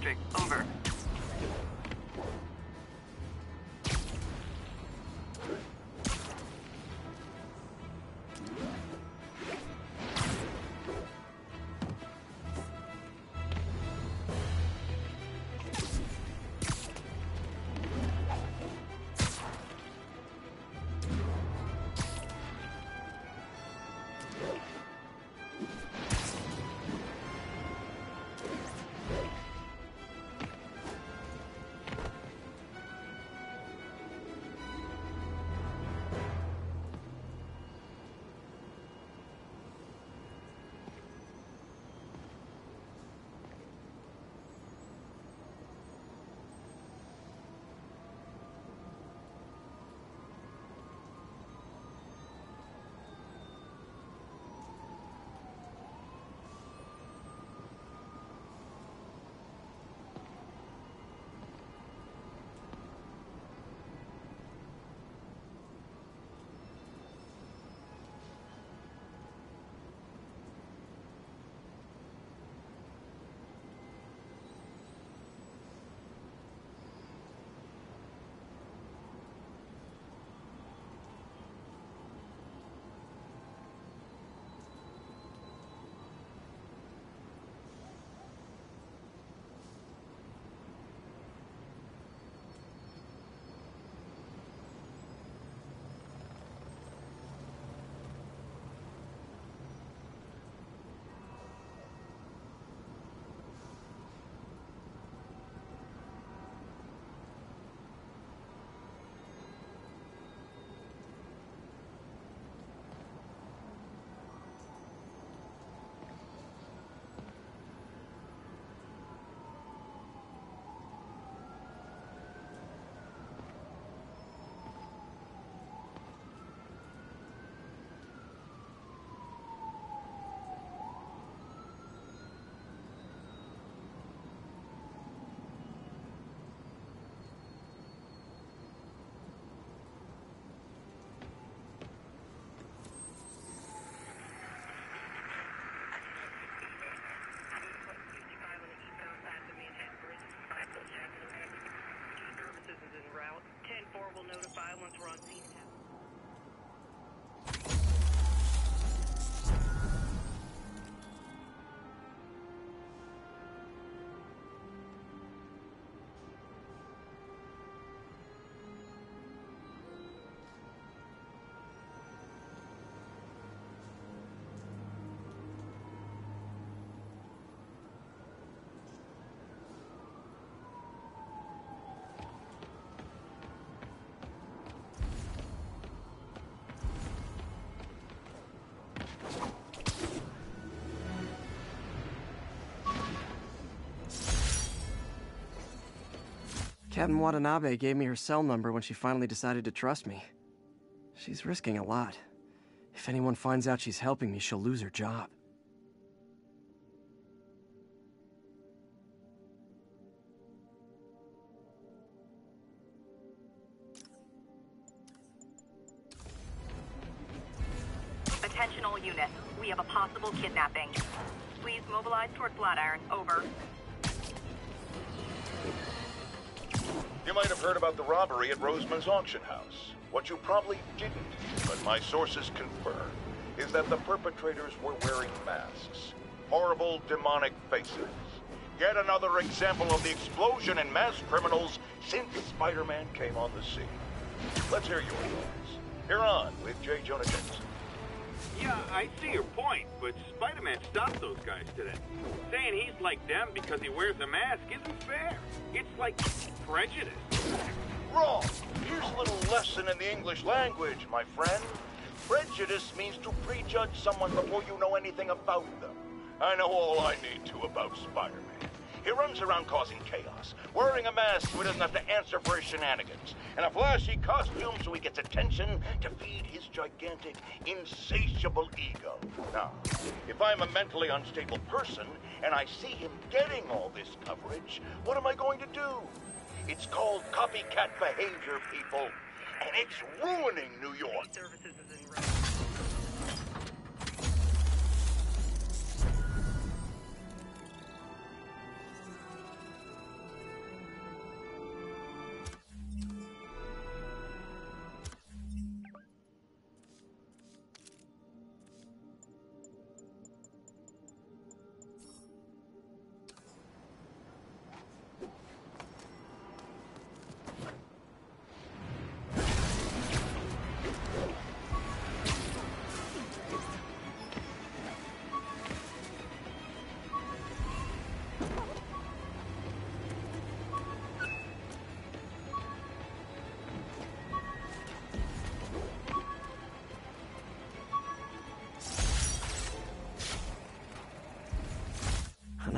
district. Over. Will notify once we're on Captain Watanabe gave me her cell number when she finally decided to trust me. She's risking a lot. If anyone finds out she's helping me, she'll lose her job. Attention all units. We have a possible kidnapping. Please mobilize toward Flatiron. Over. Heard about the robbery at Roseman's auction house. What you probably didn't, but my sources confirm, is that the perpetrators were wearing masks. Horrible, demonic faces. Yet another example of the explosion in mass criminals since Spider-Man came on the scene. Let's hear your thoughts. You're on with J. Jonah Jameson. Yeah, I see your point, but Spider-Man stopped those guys today. Saying he's like them because he wears a mask isn't fair. It's like prejudice. Wrong. Here's a little lesson in the English language, my friend. Prejudice means to prejudge someone before you know anything about them. I know all I need to about Spider-Man. He runs around causing chaos, wearing a mask so he doesn't have to answer for his shenanigans, and a flashy costume so he gets attention to feed his gigantic, insatiable ego. Now, if I'm a mentally unstable person and I see him getting all this coverage, what am I going to do? It's called copycat behavior, people, and it's ruining New York.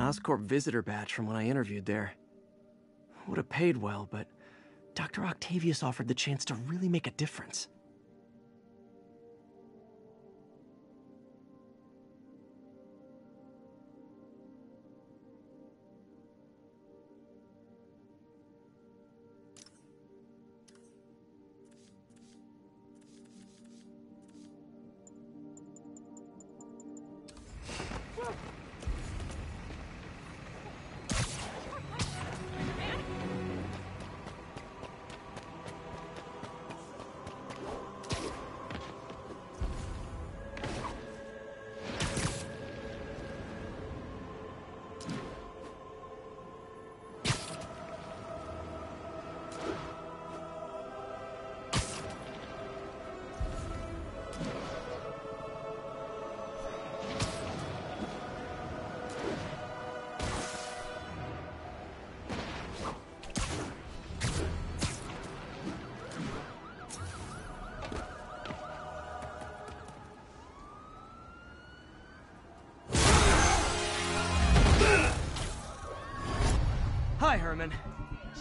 Oscorp visitor badge from when I interviewed there. Would have paid well, but Dr. Octavius offered the chance to really make a difference.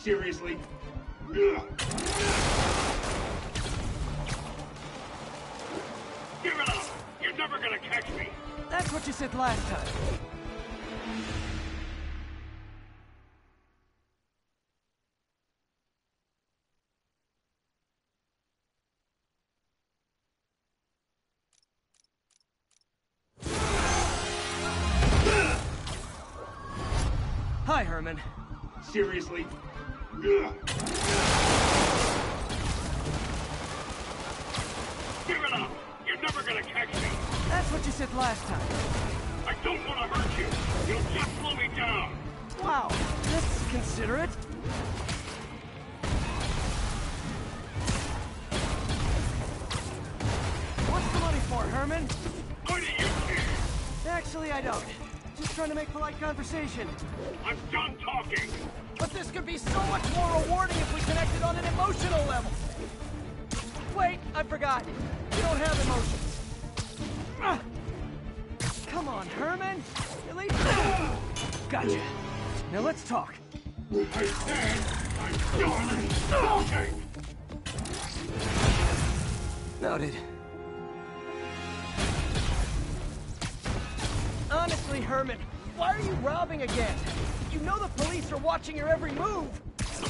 Seriously? Give it up! You're never gonna catch me! That's what you said last time. Hi, Herman. Seriously? Give it up! You're never gonna catch me! That's what you said last time. I don't want to hurt you! You'll just slow me down! Wow, that's considerate. What's the money for, Herman? Why do you care? Actually, I don't. Just trying to make polite conversation. I'm done talking! But this could be so much more rewarding if we connected on an emotional level. Wait, I forgot. You don't have emotions. Come on, Herman. At least... Gotcha. Now let's talk. I said I'm done! Noted. Honestly, Herman, why are you robbing again? You know the police are watching your every move.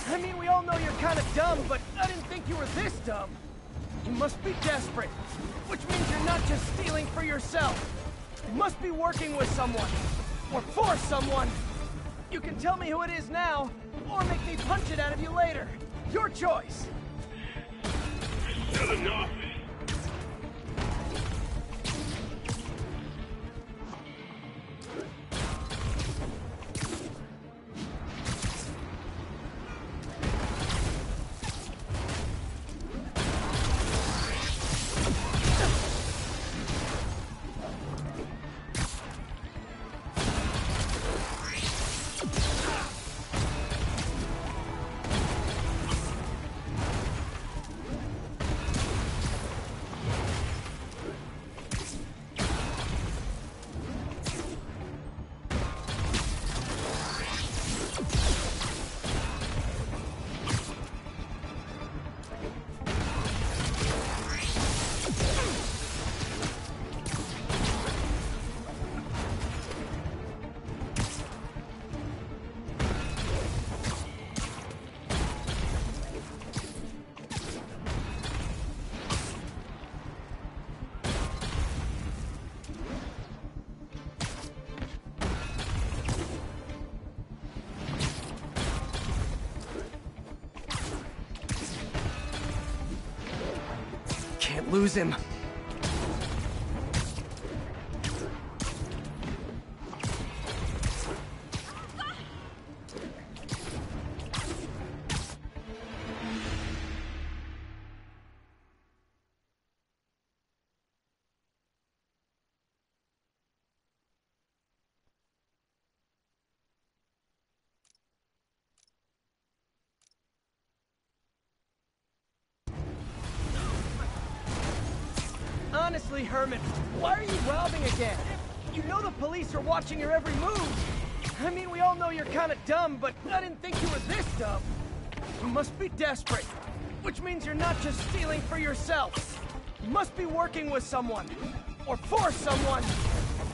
I mean, we all know you're kind of dumb, but I didn't think you were this dumb. You must be desperate, which means you're not just stealing for yourself. You must be working with someone, or for someone. You can tell me who it is now, or make me punch it out of you later. Your choice. Enough! Lose him. Desperate, which means you're not just stealing for yourself. You must be working with someone, or for someone.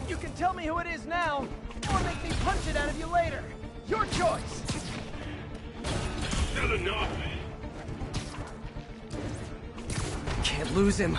You can tell me who it is now, or make me punch it out of you later. Your choice. Not enough. Can't lose him.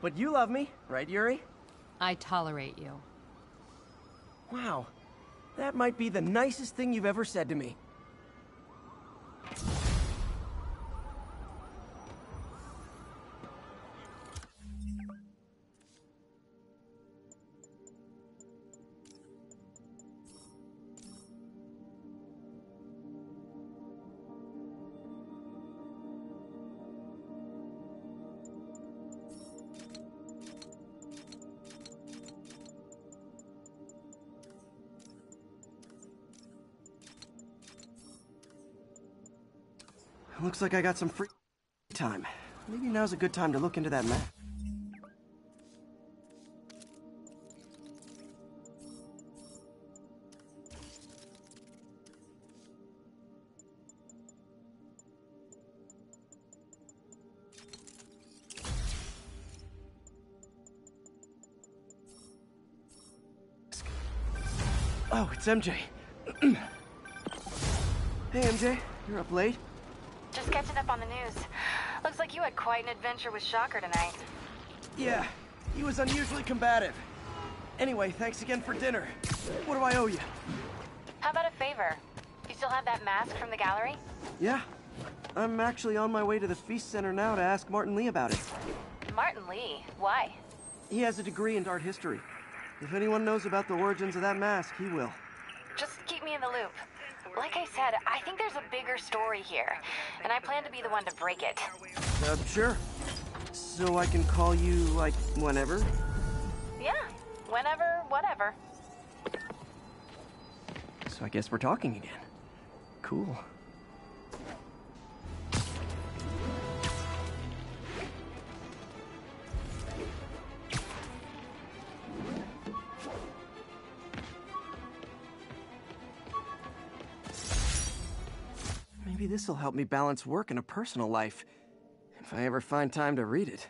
But you love me, right, Yuri? I tolerate you. Wow. That might be the nicest thing you've ever said to me. Looks like I got some free time. Maybe now's a good time to look into that map. Oh, it's MJ. hey, MJ. You're up late? Up on the news. Looks like you had quite an adventure with Shocker tonight. Yeah, he was unusually combative. Anyway, thanks again for dinner. What do I owe you? How about a favor? You still have that mask from the gallery? Yeah, I'm actually on my way to the Feast Center now to ask Martin Lee about it. Martin Lee. Why? He has a degree in art history. If anyone knows about the origins of that mask, he will. Just keep me in the loop. Like I said, I think there's a bigger story here, and I plan to be the one to break it. Uh, sure. So I can call you, like, whenever? Yeah, whenever, whatever. So I guess we're talking again. Cool. This'll help me balance work and a personal life. If I ever find time to read it.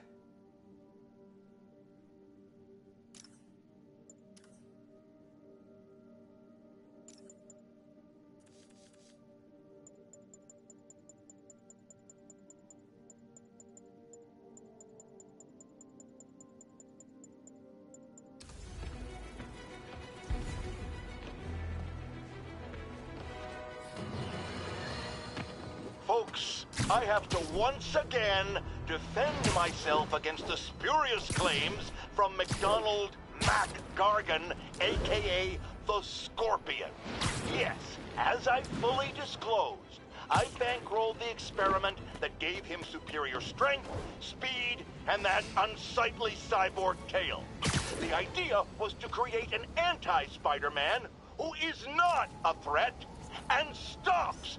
Have to once again defend myself against the spurious claims from McDonald Mac Gargan, aka the Scorpion. Yes, as I fully disclosed, I bankrolled the experiment that gave him superior strength, speed, and that unsightly cyborg tail. The idea was to create an anti-Spider-Man who is not a threat and stops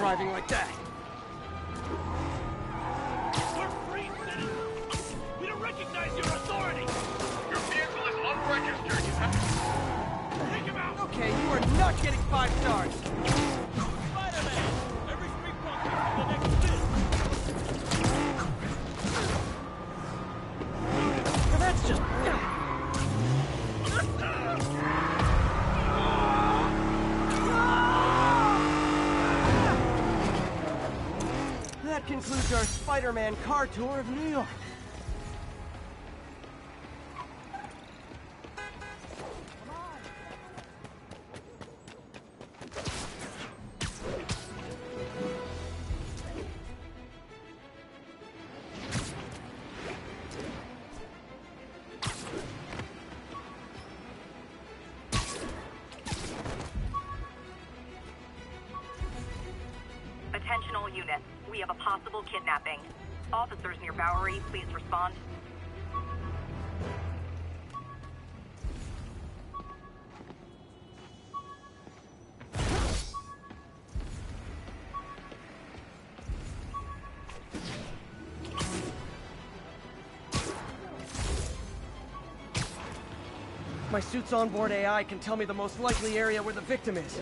Driving like that. Spider-Man car tour of New York. My suit's onboard AI can tell me the most likely area where the victim is.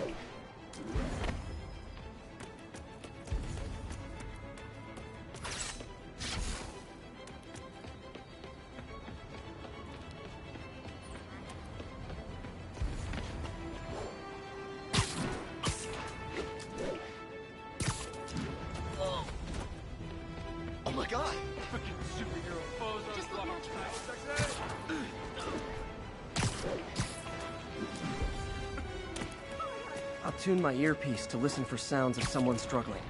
Tune my earpiece to listen for sounds of someone struggling.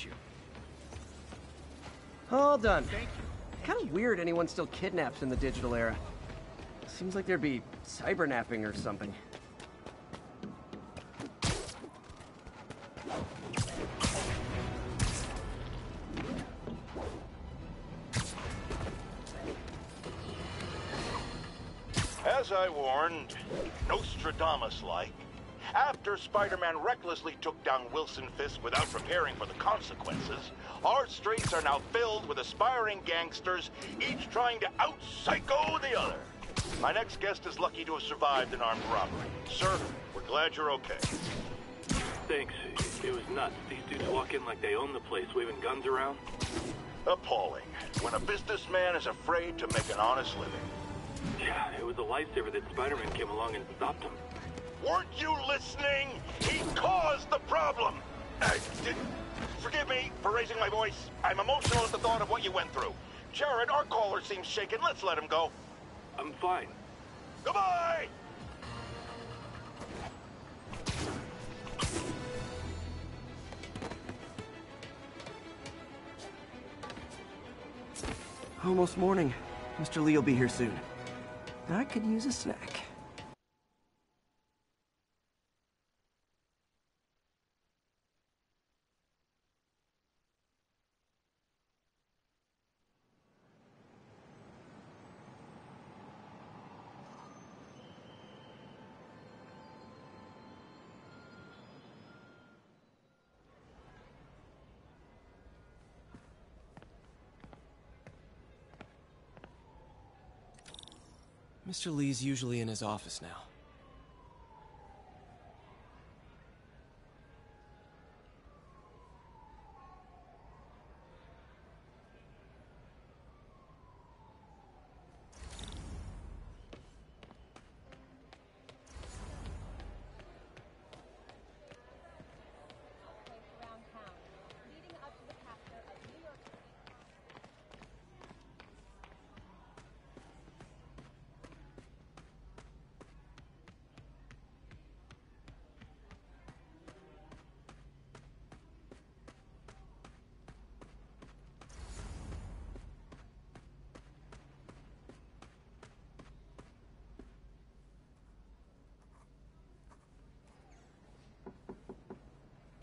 Was you. All done. Thank you. Kind of weird anyone still kidnaps in the digital era. Seems like there'd be cybernapping or something. As I warned, Nostradamus-like, after Spider-Man recklessly took down Wilson Fisk without preparing for the consequences, our streets are now filled with aspiring gangsters, each trying to out-psycho the other. My next guest is lucky to have survived an armed robbery. Sir, we're glad you're okay. Thanks. It was nuts. These dudes walk in like they own the place, waving guns around. Appalling. When a businessman is afraid to make an honest living. Yeah, it was a lifesaver that Spider-Man came along and stopped him. Weren't you listening? He caused the problem. Uh, did, forgive me for raising my voice. I'm emotional at the thought of what you went through. Jared, our caller seems shaken. Let's let him go. I'm fine. Goodbye! Almost morning. Mr. Lee will be here soon. I could use a snack. Mr. Lee's usually in his office now.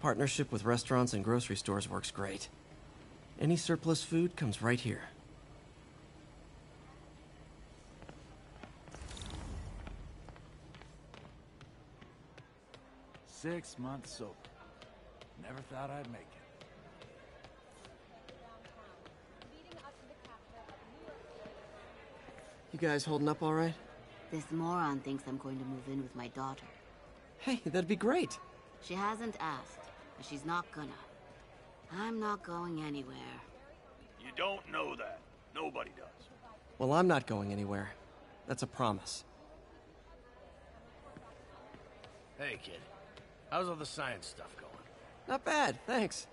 Partnership with restaurants and grocery stores works great. Any surplus food comes right here. Six months sober. Never thought I'd make it. You guys holding up all right? This moron thinks I'm going to move in with my daughter. Hey, that'd be great. She hasn't asked, but she's not gonna. I'm not going anywhere. You don't know that. Nobody does. Well, I'm not going anywhere. That's a promise. Hey, kid. How's all the science stuff going? Not bad, thanks.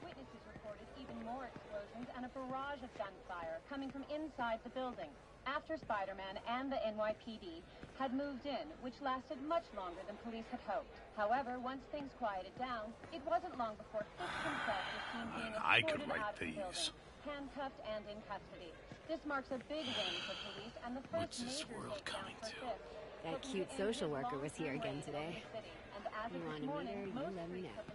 Witnesses reported even more explosions and a barrage of gunfire coming from inside the building after Spider-Man and the NYPD had moved in, which lasted much longer than police had hoped. However, once things quieted down, it wasn't long before Fisk himself was seen being I could escorted write out of the these. building, handcuffed and in custody. This marks a big win for police and the first What's this world coming for to? Fisk. That Looking cute social worker was here again today. city. And as You of wanna this meet morning, her? You most let me streets know.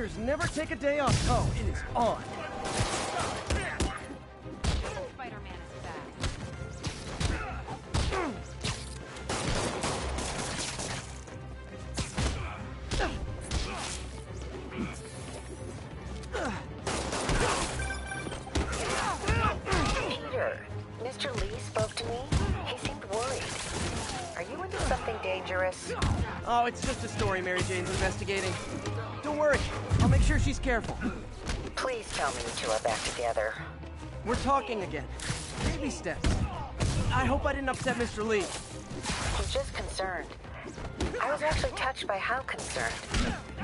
Muggers never take a day off. Oh, it is on. Spider-Man is back. Peter, Mr. Li spoke to me. He seemed worried. Are you into something dangerous? Oh, it's just a story Mary Jane's investigating. Don't worry, I'll make sure she's careful. Please tell me you two are back together. We're talking again. Baby steps. I hope I didn't upset Mr. Li. I'm just concerned. I was actually touched by how concerned.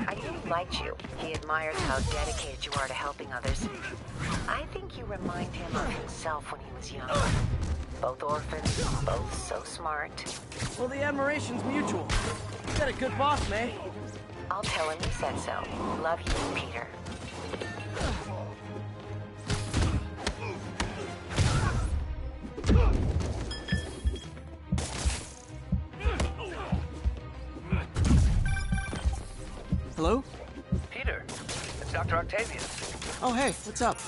I knew he liked you. He admires how dedicated you are to helping others. I think you remind him of himself when he was young. Both orphans, both so smart. Well, the admiration's mutual. You got a good boss, May. I'll tell him you said so. Love you, Peter. Hello? Peter, it's Dr. Octavius. Oh, hey, what's up?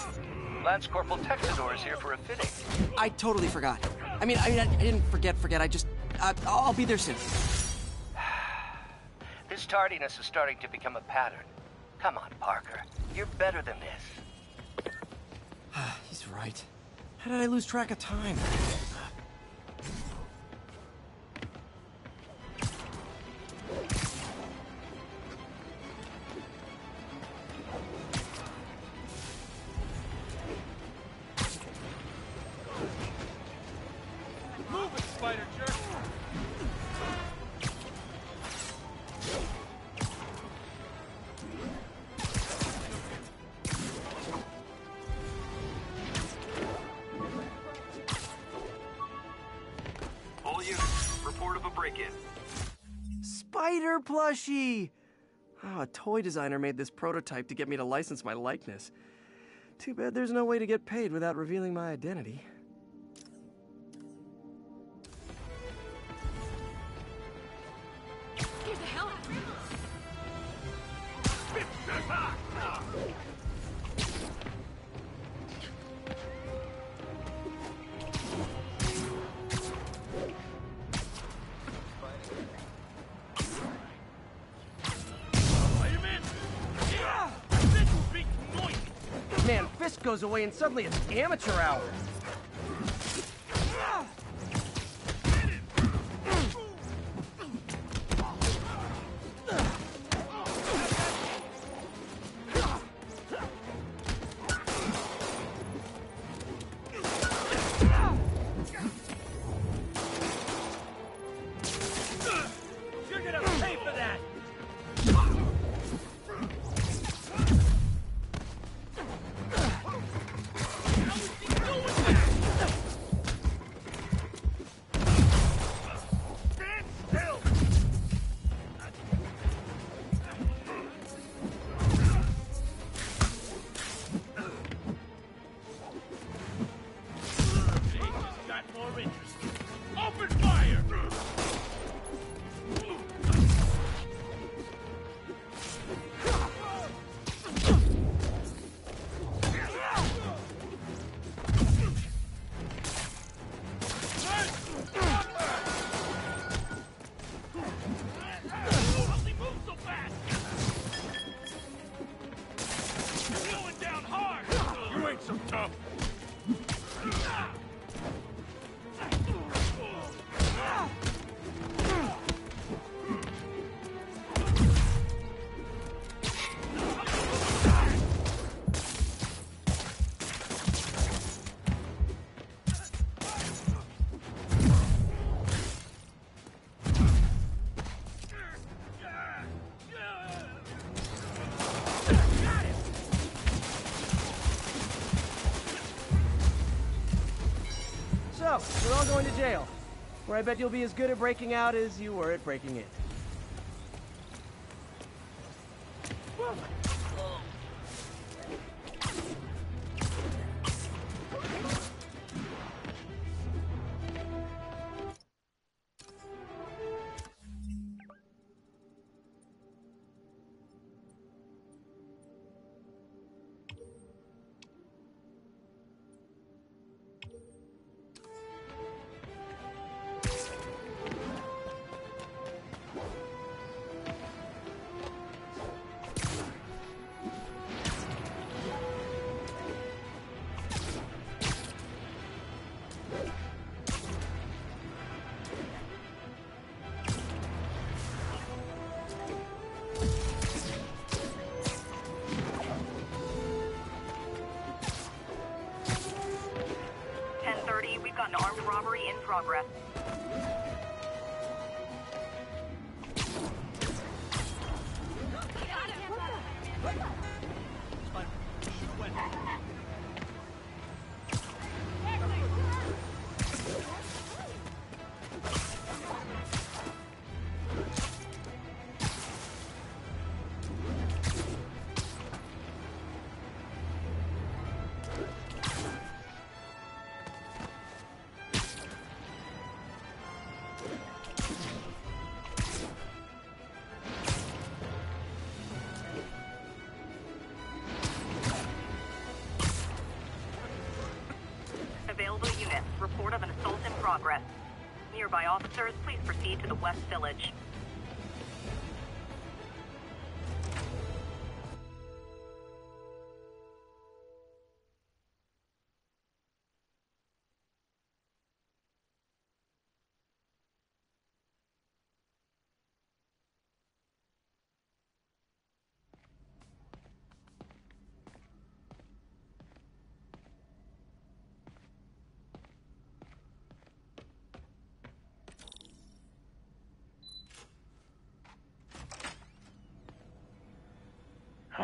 Lance Corporal Texador is here for a fitting. I totally forgot. I mean, I I, I didn't forget, forget. I just, uh, I'll be there soon. Tardiness is starting to become a pattern. Come on, Parker. You're better than this. Ah, he's right. How did I lose track of time? Plushie! Oh, ah, a toy designer made this prototype to get me to license my likeness. Too bad there's no way to get paid without revealing my identity. Noisy! Goes away and suddenly it's amateur hour. So, we're all going to jail. Where I bet you'll be as good at breaking out as you were at breaking in. Officers, please proceed to the West Village.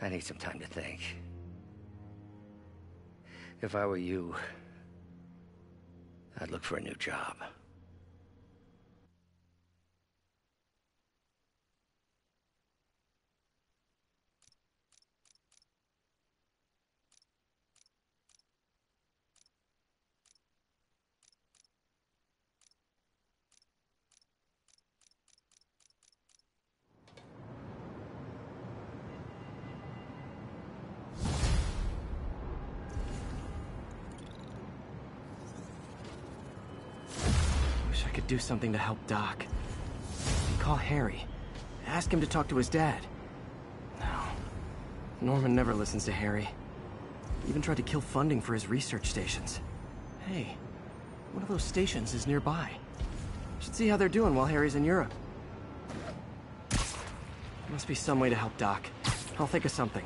I need some time to think. If I were you, I'd look for a new job. Do something to help Doc. Call Harry. Ask him to talk to his dad. No. Norman never listens to Harry. He Even tried to kill funding for his research stations. Hey, one of those stations is nearby. Should see how they're doing while Harry's in Europe. There Must be some way to help Doc. I'll think of something.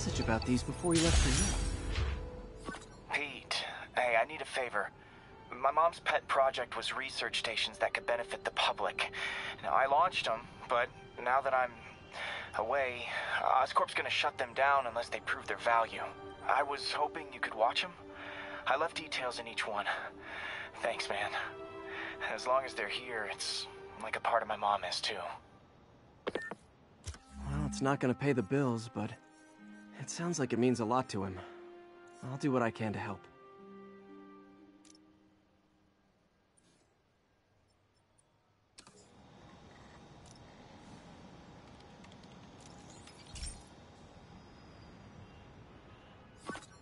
Message about these before he left for Europe. Pete, hey, I need a favor. My mom's pet project was research stations that could benefit the public. Now, I launched them, but now that I'm away, Oscorp's gonna shut them down unless they prove their value. I was hoping you could watch them. I left details in each one. Thanks, man. As long as they're here, it's like a part of my mom is too. Well, it's not gonna pay the bills, but it sounds like it means a lot to him. I'll do what I can to help.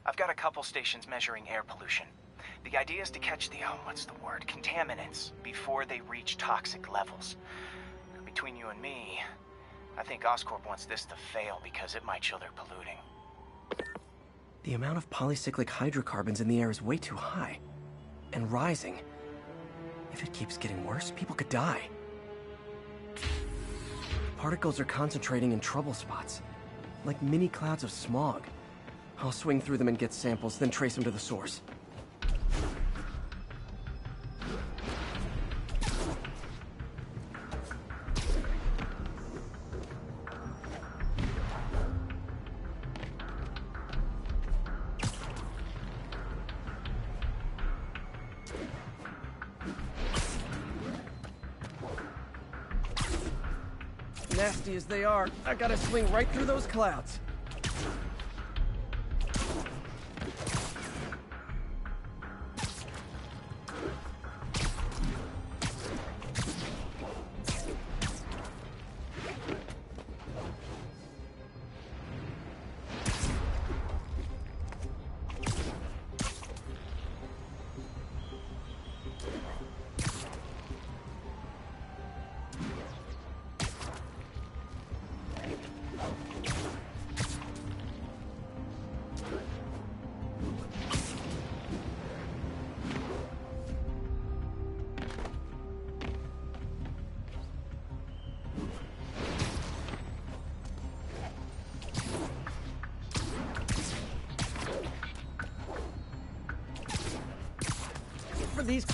I've got a couple stations measuring air pollution. The idea is to catch the, oh, what's the word, contaminants before they reach toxic levels. Between you and me, I think Oscorp wants this to fail because it might show they're polluting. The amount of polycyclic hydrocarbons in the air is way too high. And rising. If it keeps getting worse, people could die. Particles are concentrating in trouble spots, like mini clouds of smog. I'll swing through them and get samples, then trace them to the source. I gotta swing right through those clouds.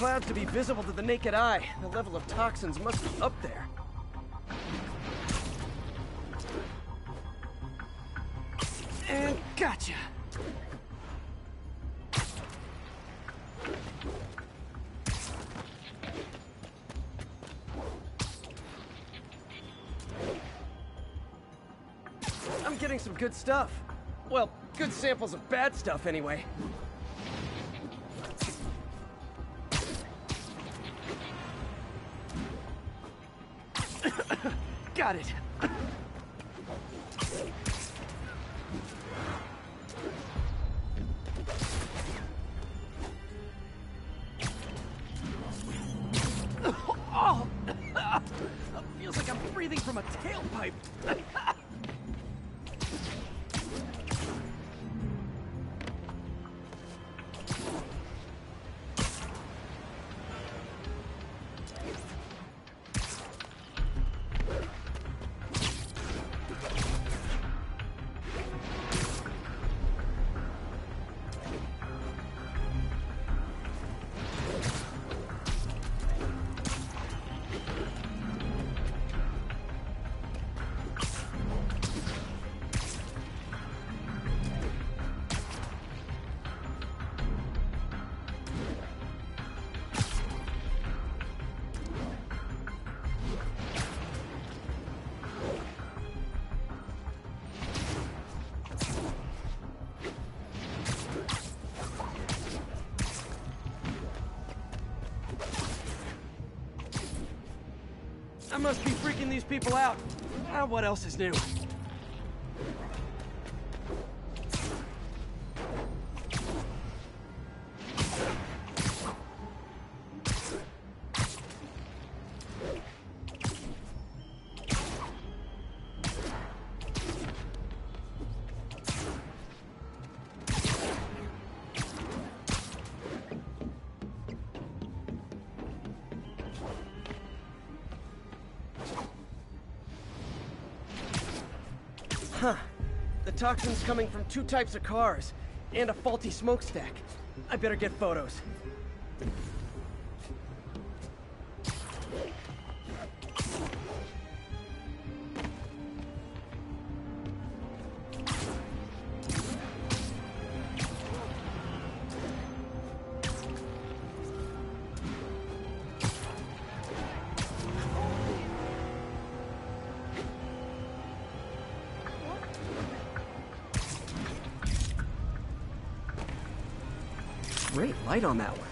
Clouds to be visible to the naked eye, the level of toxins must be up there. And gotcha! I'm getting some good stuff. Well, good samples of bad stuff anyway. Got it. I must be freaking these people out. Ah, what else is new? Toxin's coming from two types of cars, and a faulty smokestack. I better get photos. Light on that one.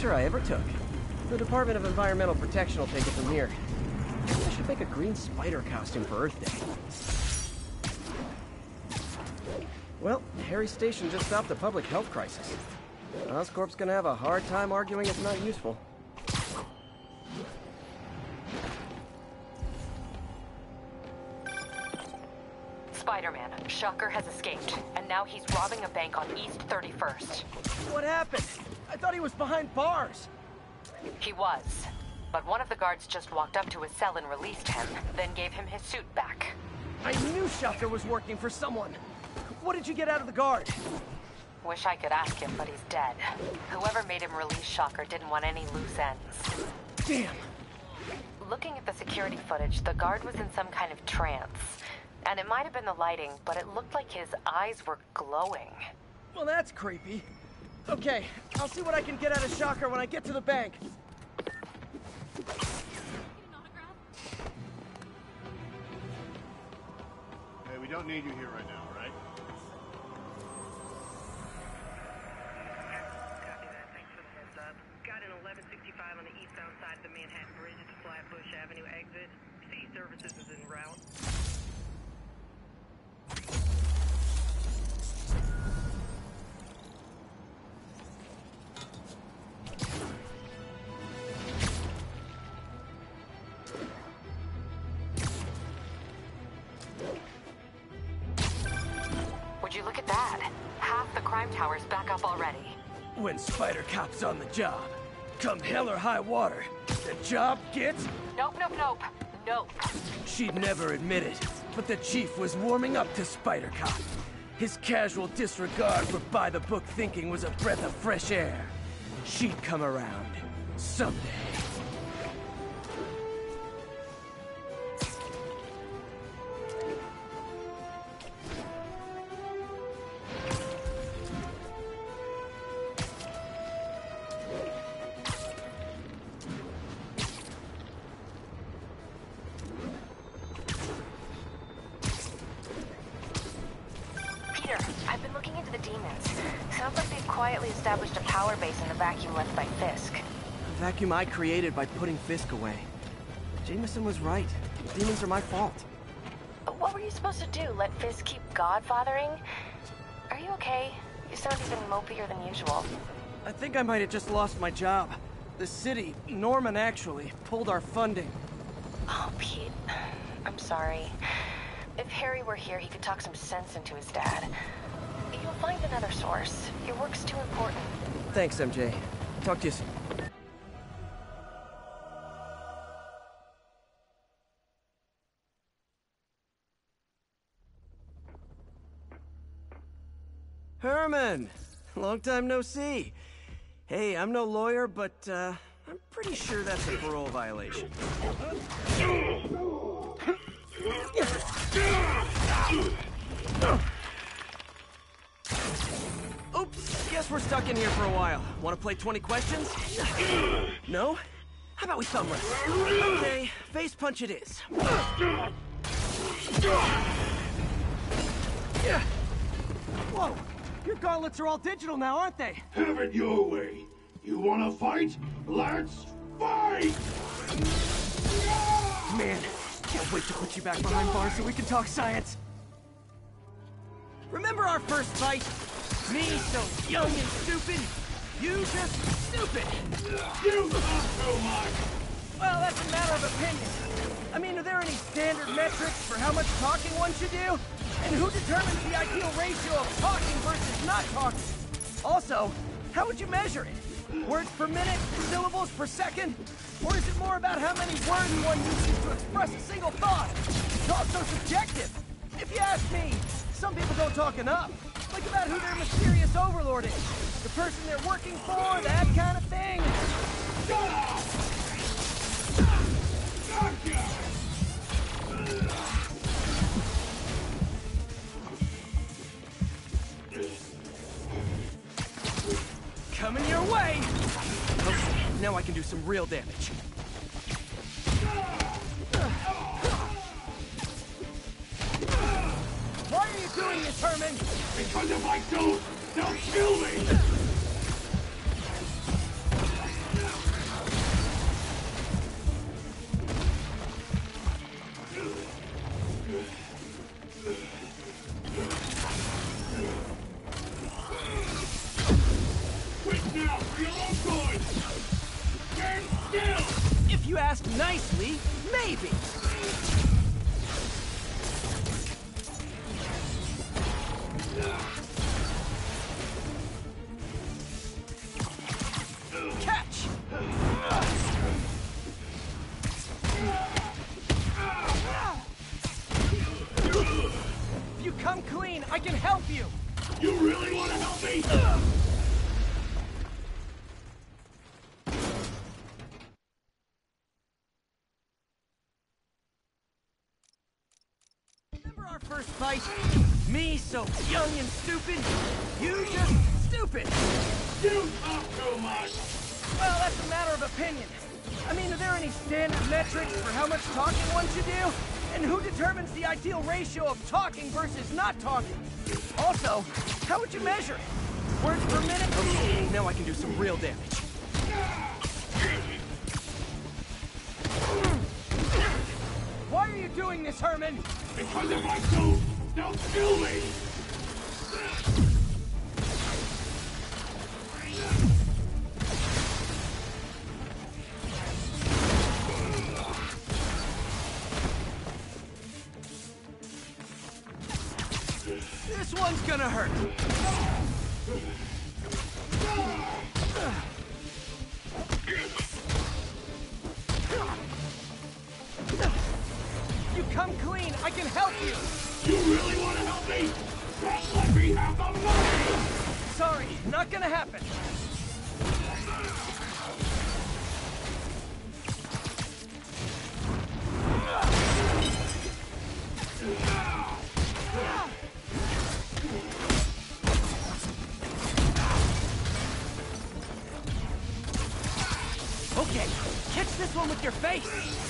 Picture I ever took. The Department of Environmental Protection will take it from here. I should make a green spider costume for Earth Day. Well, Harry Station just stopped a public health crisis. Oscorp's gonna have a hard time arguing it's not useful. Spider-Man, Shocker has escaped, and now he's robbing a bank on East 31st. What happened? I thought he was behind bars. He was. But one of the guards just walked up to his cell and released him, then gave him his suit back. I knew Shocker was working for someone. What did you get out of the guard? Wish I could ask him, but he's dead. Whoever made him release Shocker didn't want any loose ends. Damn. Looking at the security footage, the guard was in some kind of trance. And it might have been the lighting, but it looked like his eyes were glowing. Well, that's creepy. Okay, I'll see what I can get out of Shocker when I get to the bank. Hey, we don't need you here right now, Job, come hell or high water, the job gets... Nope, nope, nope. Nope. She'd never admit it, but the chief was warming up to Spider Cop. His casual disregard for by-the-book thinking was a breath of fresh air. She'd come around. Someday. Vacuum I created by putting Fisk away. Jameson was right. Demons are my fault. What were you supposed to do? Let Fisk keep godfathering? Are you okay? You sound even mopier than usual. I think I might have just lost my job. The city, Norman actually, pulled our funding. Oh, Pete. I'm sorry. If Harry were here, he could talk some sense into his dad. You'll find another source. Your work's too important. Thanks, MJ. Talk to you soon. Long time no see. Hey, I'm no lawyer, but, uh, I'm pretty sure that's a parole violation. Oops, guess we're stuck in here for a while. Want to play 20 questions? No? How about we thumb wrestle? Okay, face punch it is. Whoa! Your gauntlets are all digital now, aren't they? Have it your way. You wanna fight? Let's fight! Man, can't wait to put you back behind bars so we can talk science. Remember our first fight? Me so young and stupid, you just stupid. You talk too much! Well, that's a matter of opinion. I mean, are there any standard metrics for how much talking one should do? And who determines the ideal ratio of talking versus not talking? Also, how would you measure it? Words per minute? Syllables per second? Or is it more about how many words one uses to express a single thought? It's also subjective. If you ask me, some people don't talk enough. Like about who their mysterious overlord is. The person they're working for, that kind of thing. Coming your way! Okay, now I can do some real damage. Why are you doing this, Herman? Because if I don't, they'll kill me! You ask nicely, maybe. Catch! If you come clean, I can help you! You really want to help me? Remember our first fight? Me so young and stupid, you just stupid! You talk too much! Well, that's a matter of opinion. I mean, are there any standard metrics for how much talking one should do? And who determines the ideal ratio of talking versus not talking? Also, how would you measure it? Words per minute? Okay, now I can do some real damage. Why are you doing this, Herman? Because if I don't, they'll kill me! This one's gonna hurt. Come clean, I can help you! You really want to help me? Let me have the money! Sorry, not gonna happen. Okay, catch this one with your face!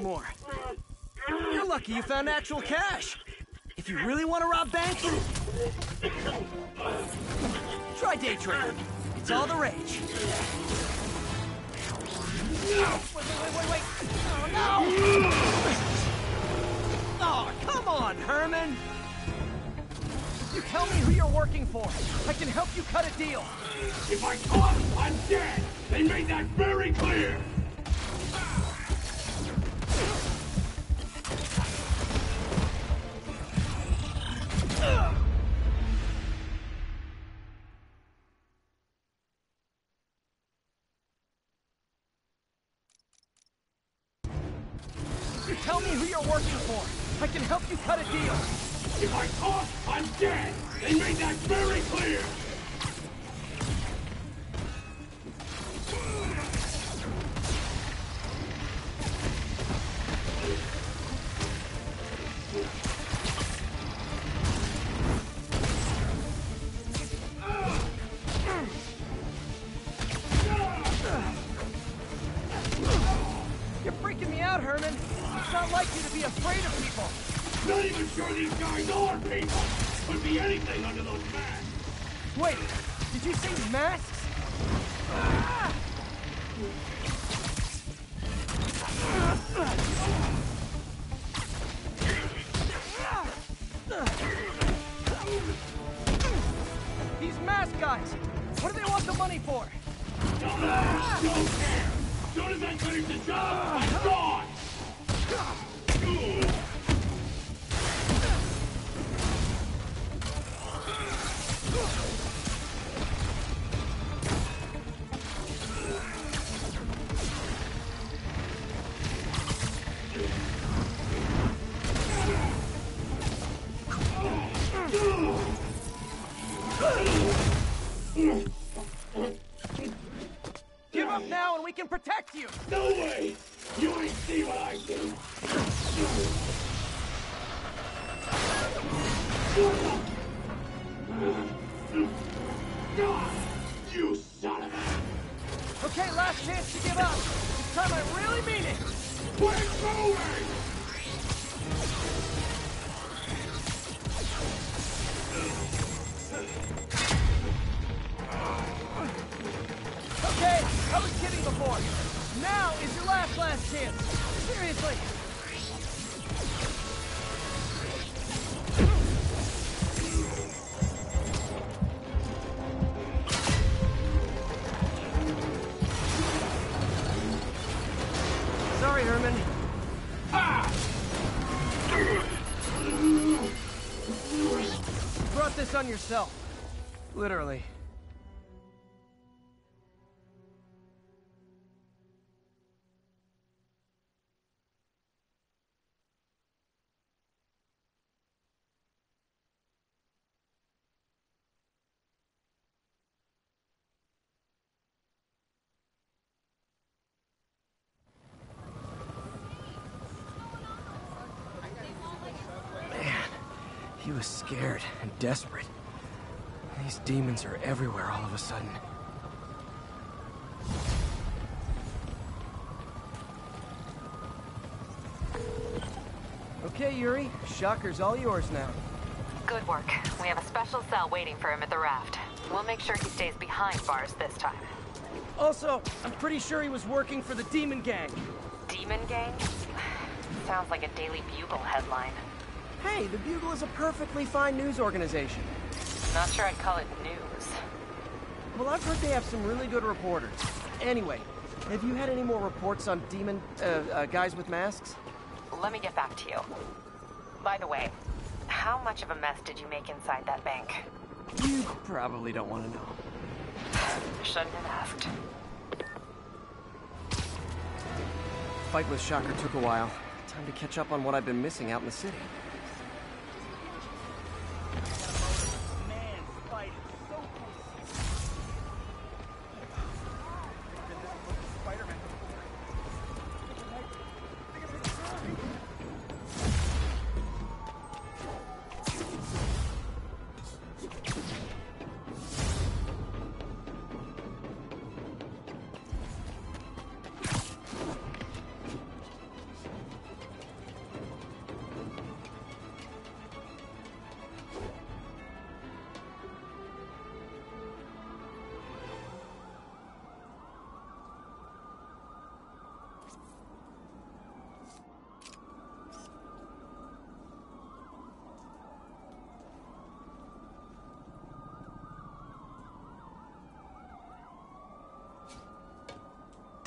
anymore. You're lucky you found actual cash. If you really want to rob banks, try day trading. It's all the rage. Wait, wait, wait, wait. Oh, no! Oh, come on, Herman! You tell me who you're working for. I can help you cut a deal. If I talk, I'm dead! They made that very clear! Working for? I can help you cut a deal. If I talk, I'm dead. They made that very clear. On. Literally. He was scared and desperate. These demons are everywhere all of a sudden. Okay, Yuri. Shocker's all yours now. Good work. We have a special cell waiting for him at the raft. We'll make sure he stays behind bars this time. Also, I'm pretty sure he was working for the Demon Gang. Demon Gang? Sounds like a Daily Bugle headline. Hey, the Bugle is a perfectly fine news organization. Not sure I'd call it news. Well, I've heard they have some really good reporters. Anyway, have you had any more reports on demon uh, uh, guys with masks? Let me get back to you. By the way, how much of a mess did you make inside that bank? You probably don't want to know. Shouldn't have asked. Fight with Shocker took a while. Time to catch up on what I've been missing out in the city.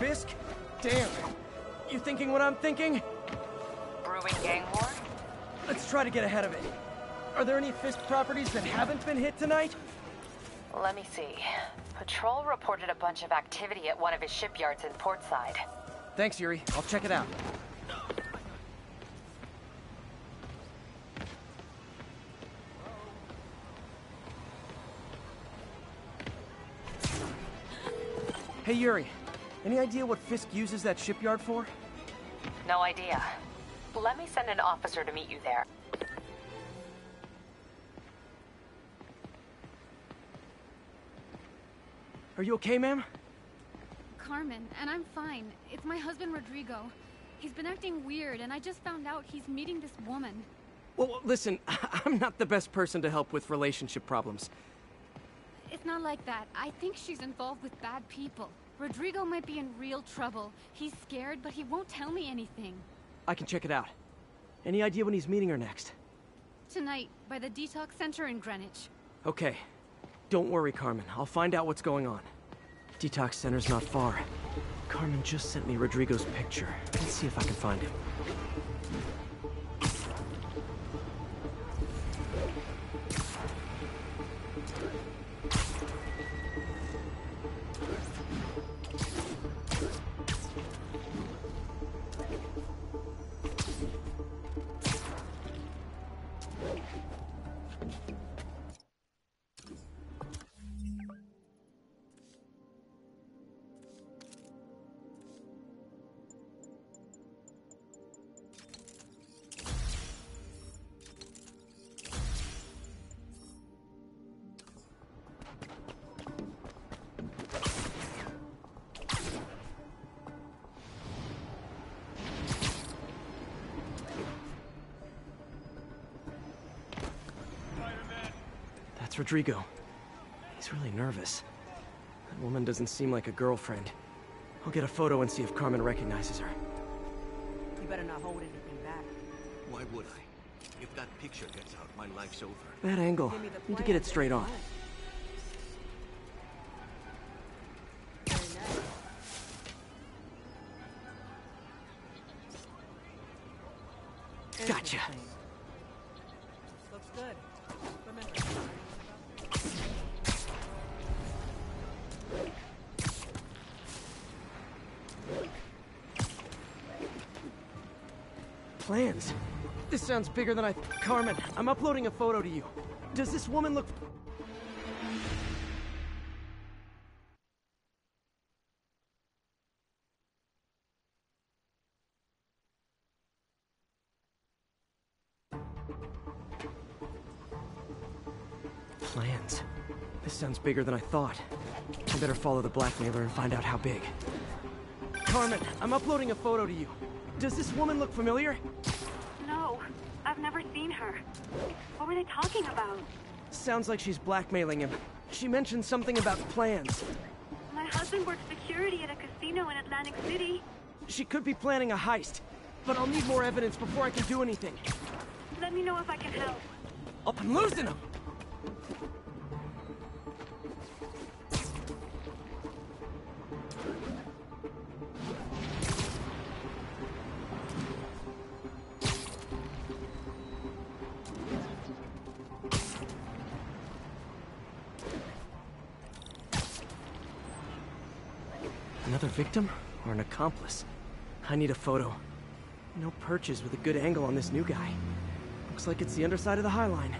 Fisk? Damn. You thinking what I'm thinking? Brewing gang war? Let's try to get ahead of it. Are there any Fisk properties that haven't been hit tonight? Let me see. Patrol reported a bunch of activity at one of his shipyards in Portside. Thanks, Yuri. I'll check it out. Hey, Yuri. Any idea what Fisk uses that shipyard for? No idea. Let me send an officer to meet you there. Are you okay, ma'am? Carmen, and I'm fine. It's my husband, Rodrigo. He's been acting weird, and I just found out he's meeting this woman. Well, listen, I'm not the best person to help with relationship problems. It's not like that. I think she's involved with bad people. Rodrigo might be in real trouble. He's scared, but he won't tell me anything. I can check it out. Any idea when he's meeting her next? Tonight, by the detox center in Greenwich. Okay. Don't worry, Carmen. I'll find out what's going on. Detox center's not far. Carmen just sent me Rodrigo's picture. Let's see if I can find him. Rodrigo. He's really nervous. That woman doesn't seem like a girlfriend. I'll get a photo and see if Carmen recognizes her. You better not hold anything back. Why would I? If that picture gets out, my life's over. Bad angle. Need to get it straight on. Sounds bigger than I... Carmen, I'm uploading a photo to you. Does this woman look... Plans? This sounds bigger than I thought. I better follow the blackmailer and find out how big. Carmen, I'm uploading a photo to you. Does this woman look familiar? Never seen her. What were they talking about? Sounds like she's blackmailing him. She mentioned something about plans. My husband works security at a casino in Atlantic City. She could be planning a heist, but I'll need more evidence before I can do anything. Let me know if I can help. Oh, I'm losing him! Accomplice? I need a photo. No perches with a good angle on this new guy. Looks like it's the underside of the High Line.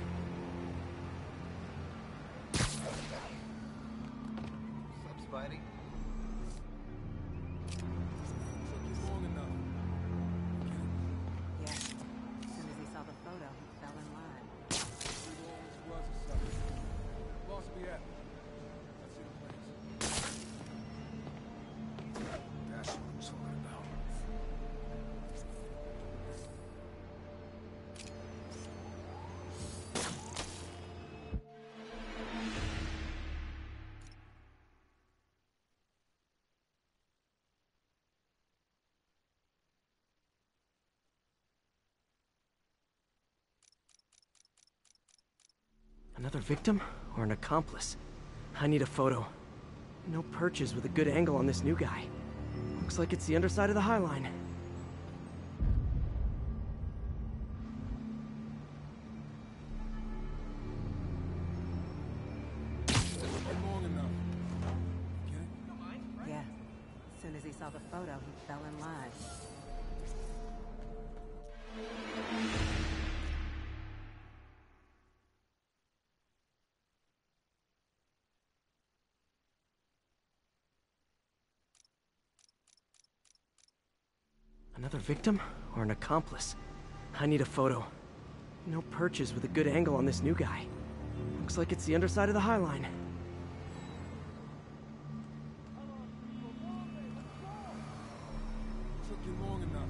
Victim or an accomplice? I need a photo. No perches with a good angle on this new guy. Looks like it's the underside of the High Line. Victim or an accomplice? I need a photo. No perches with a good angle on this new guy. Looks like it's the underside of the High Line. Took you long enough.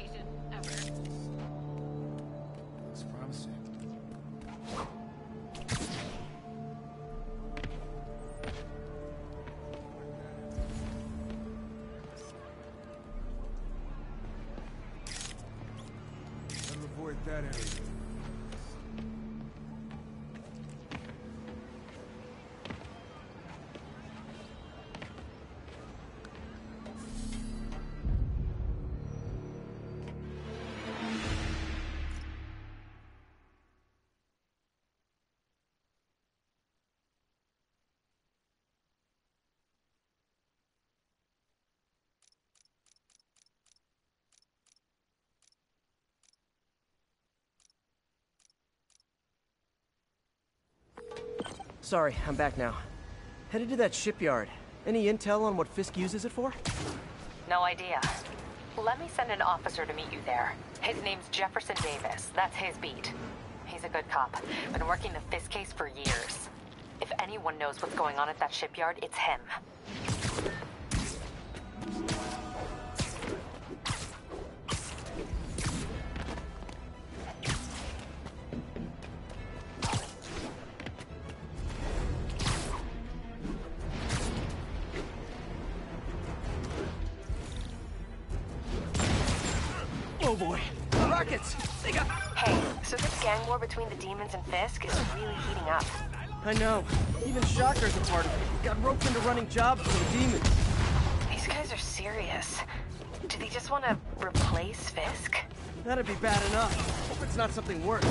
Vacation ever. Looks promising. Avoid that area. Sorry, I'm back now. Headed to that shipyard. Any intel on what Fisk uses it for? No idea. Let me send an officer to meet you there. His name's Jefferson Davis. That's his beat. He's a good cop. Been working the Fisk case for years. If anyone knows what's going on at that shipyard, it's him. Between and Fisk is really heating up. I know. Even Shocker's a part of it. Got roped into running jobs for the demons. These guys are serious. Do they just want to replace Fisk? That'd be bad enough. Hope it's not something worse.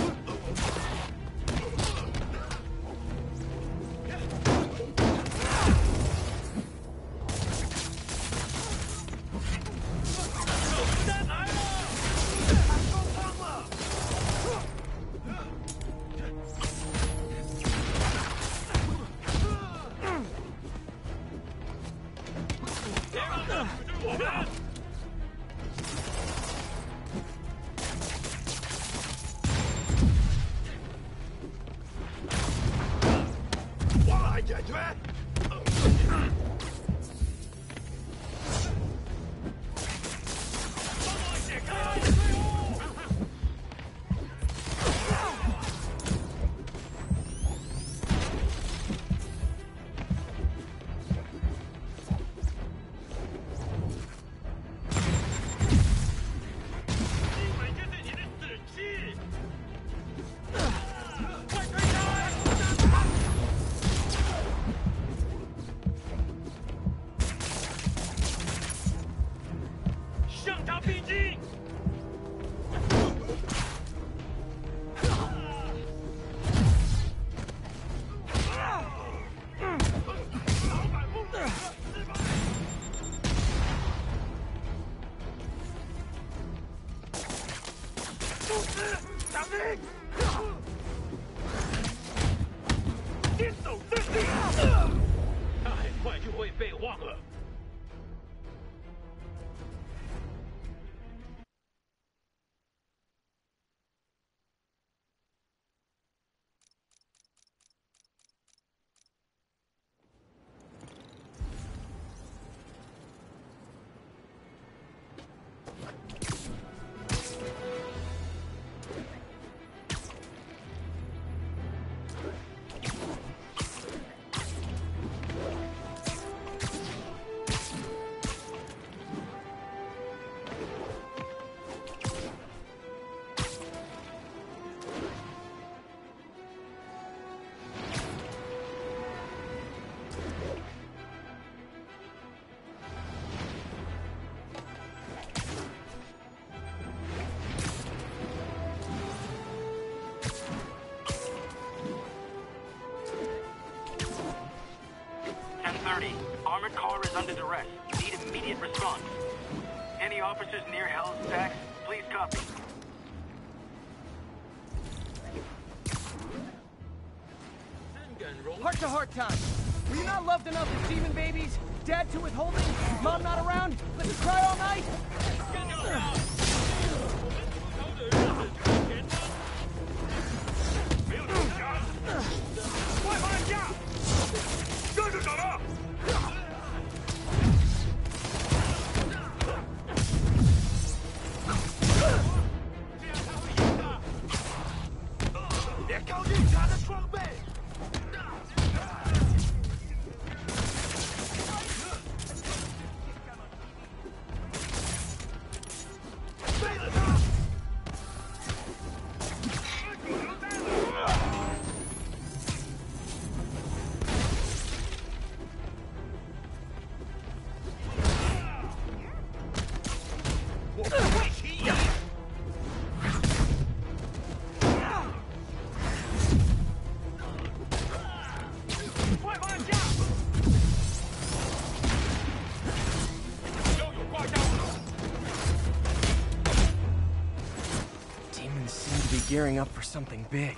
Gearing up for something big.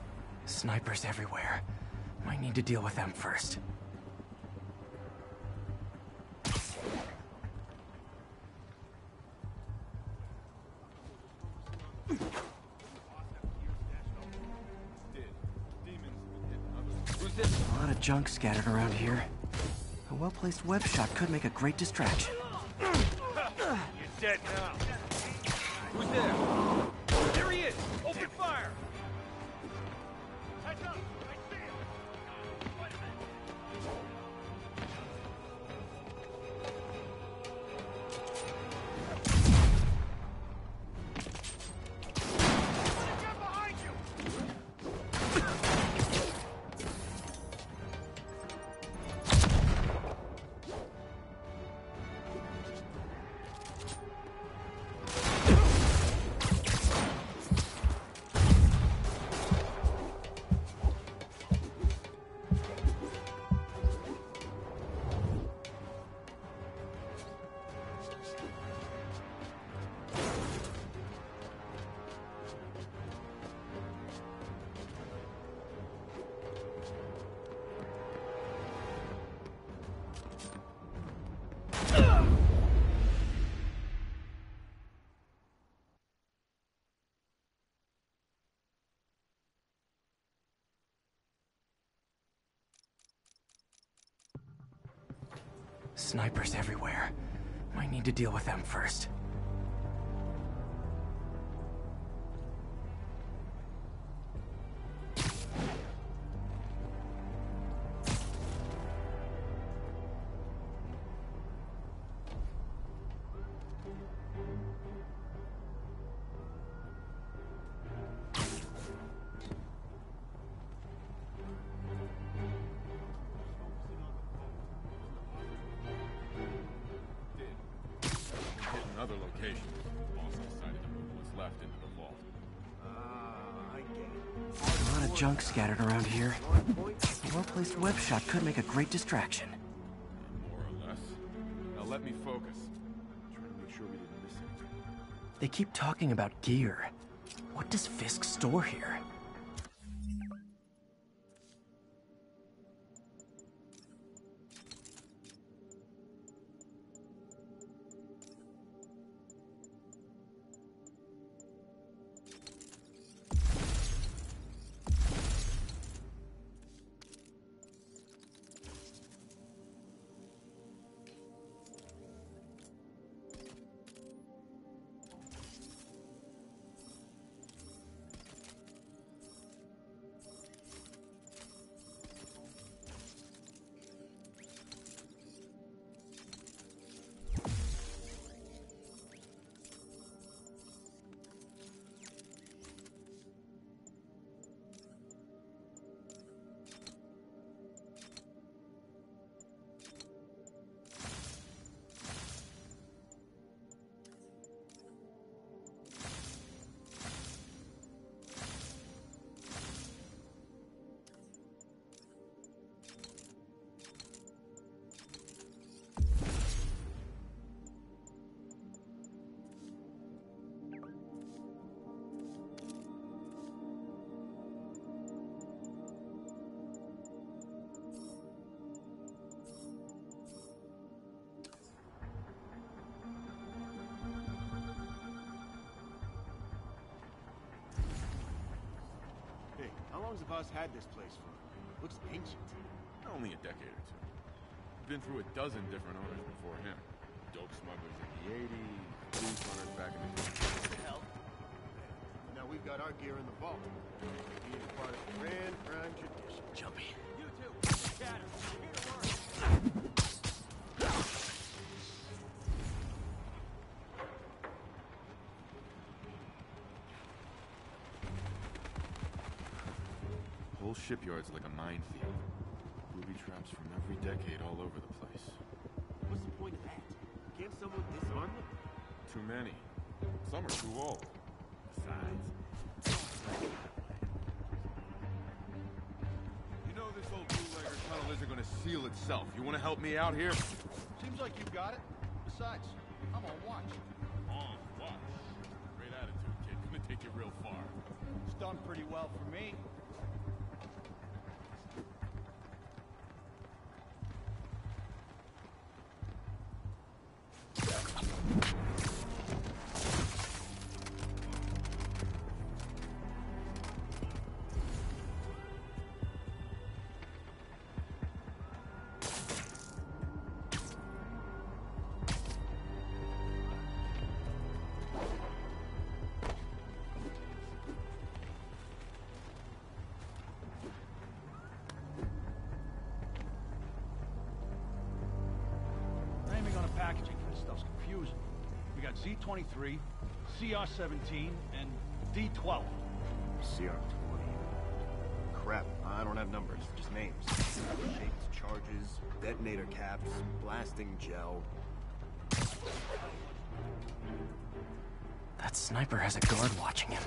Snipers everywhere. Might need to deal with them first. A lot of junk scattered around here. A well-placed web shot could make a great distraction. You're dead now. Who's there? Snipers everywhere. Might need to deal with them first. Scattered around here. A well-placed web shot could make a great distraction. More or less. Now let me focus. Trying to make sure we didn't miss anything. They keep talking about gear. What does Fisk store here? Us had this place for? Looks ancient. Only a decade or two. Been through a dozen different owners before him. Dope smugglers in the 80s, blues runners back in the 50s. hell? Now we've got our gear in the vault. Being part of the grand crime tradition. Jumpy. You two, chatter. Shipyard's like a minefield. Booby traps from every decade all over the place. What's the point of that? Can't someone disarm them? Too many. Some are too old. Besides, you know this old bootlegger tunnel isn't gonna seal itself. You wanna help me out here? Seems like you've got it. Besides, I'm on watch. On watch. Great attitude, kid. Gonna take you real far. It's done pretty well for me. C-23, CR-17, and D-12. CR-20. Crap, I don't have numbers, just names. Shaped charges, detonator caps, blasting gel. That sniper has a guard watching him.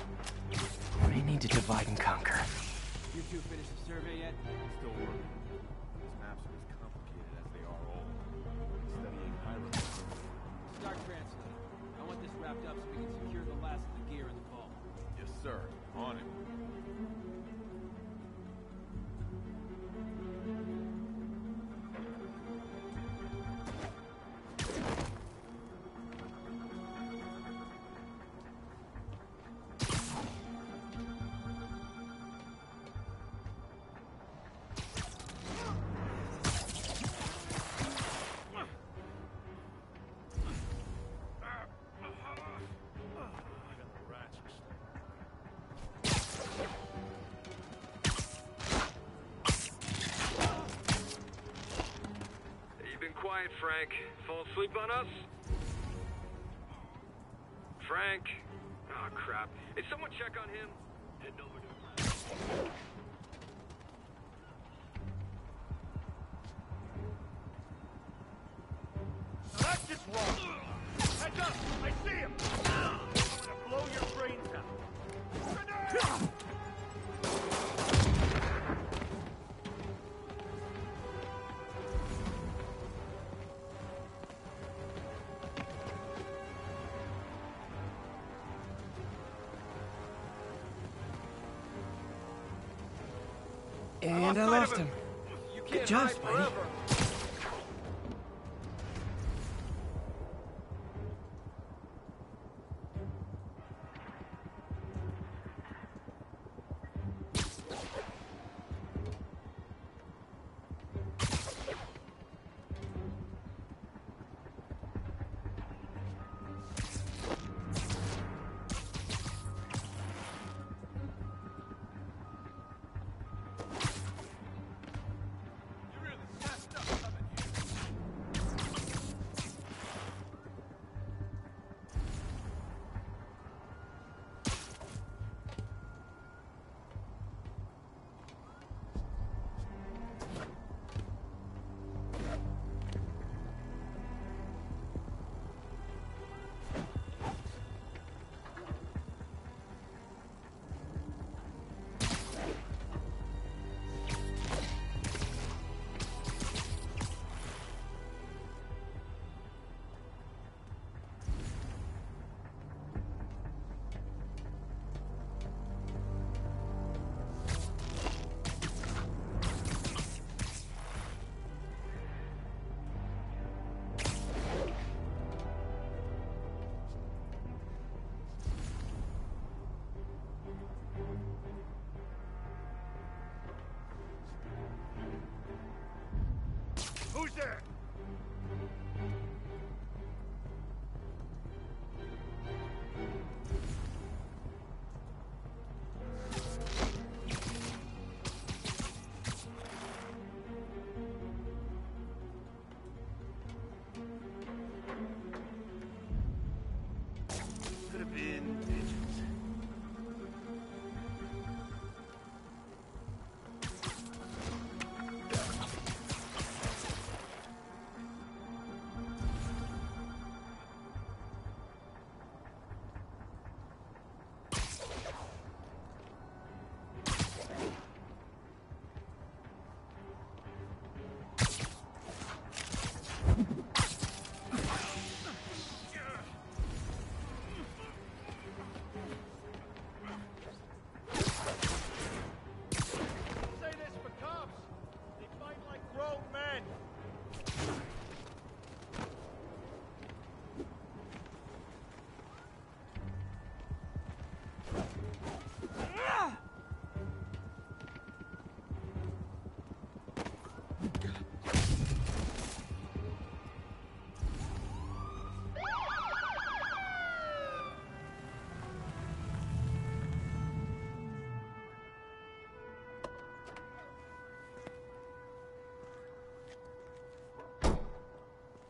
We need to divide and conquer. You two finished the survey yet? Still working. Up so we can secure the last of the gear in the vault. Yes, sir. On it. Frank. Fall asleep on us? Frank? Oh, crap. Hey, someone check on him? I lost him. Good job, Spidey. Who's there?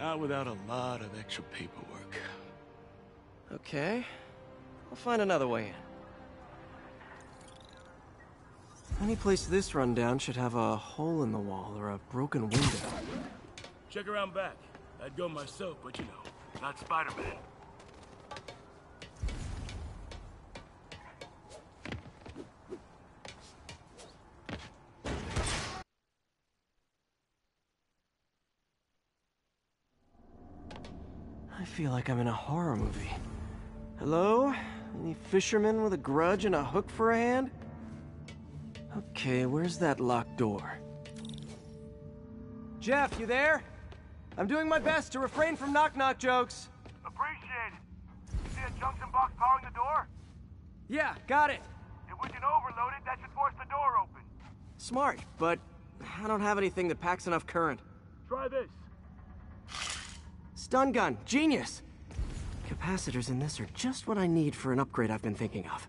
Not without a lot of extra paperwork. Okay. I'll find another way in. Any place this rundown should have a hole in the wall or a broken window. Check around back. I'd go myself, but you know, not Spider-Man. Feel like I'm in a horror movie. Hello? Any fisherman with a grudge and a hook for a hand? Okay, where's that locked door? Jeff, you there? I'm doing my best to refrain from knock-knock jokes. Appreciate it. You see a junction box powering the door? Yeah, got it. If we can overload it, that should force the door open. Smart, but I don't have anything that packs enough current. Try this. Stun gun, genius! Capacitors in this are just what I need for an upgrade I've been thinking of.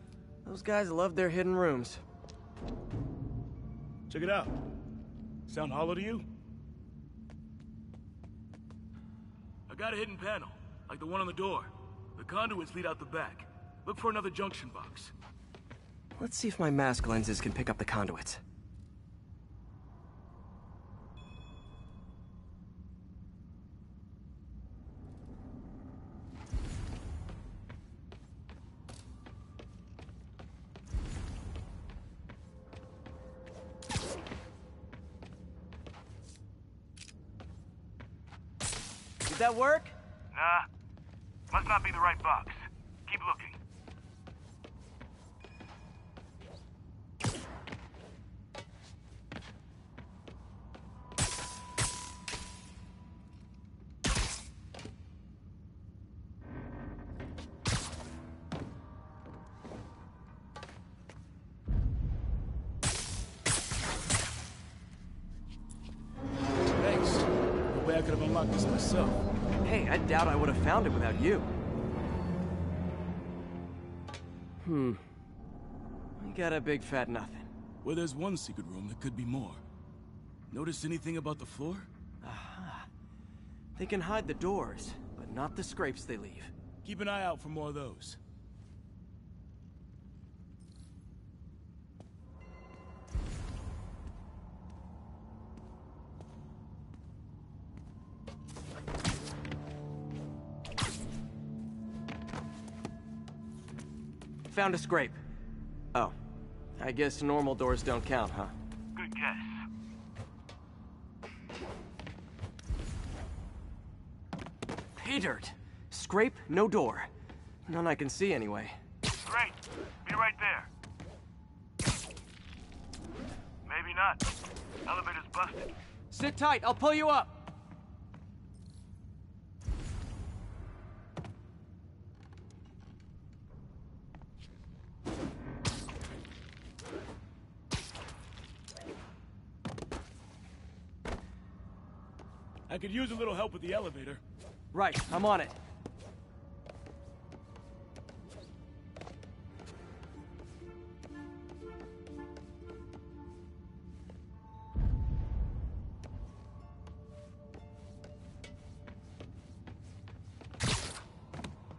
Those guys love their hidden rooms. Check it out. Sound hollow to you? I got a hidden panel, like the one on the door. The conduits lead out the back. Look for another junction box. Let's see if my mask lenses can pick up the conduits. That work? Nah. Must not be the right box. You. Hmm. We got a big fat nothing. Well, there's one secret room, that could be more. Notice anything about the floor? Aha. They can hide the doors, but not the scrapes they leave. Keep an eye out for more of those. Found a scrape. Oh. I guess normal doors don't count, huh? Good guess. Pay dirt. Scrape, no door. None I can see anyway. Great. Be right there. Maybe not. Elevator's busted. Sit tight, I'll pull you up. Could use a little help with the elevator. Right, I'm on it.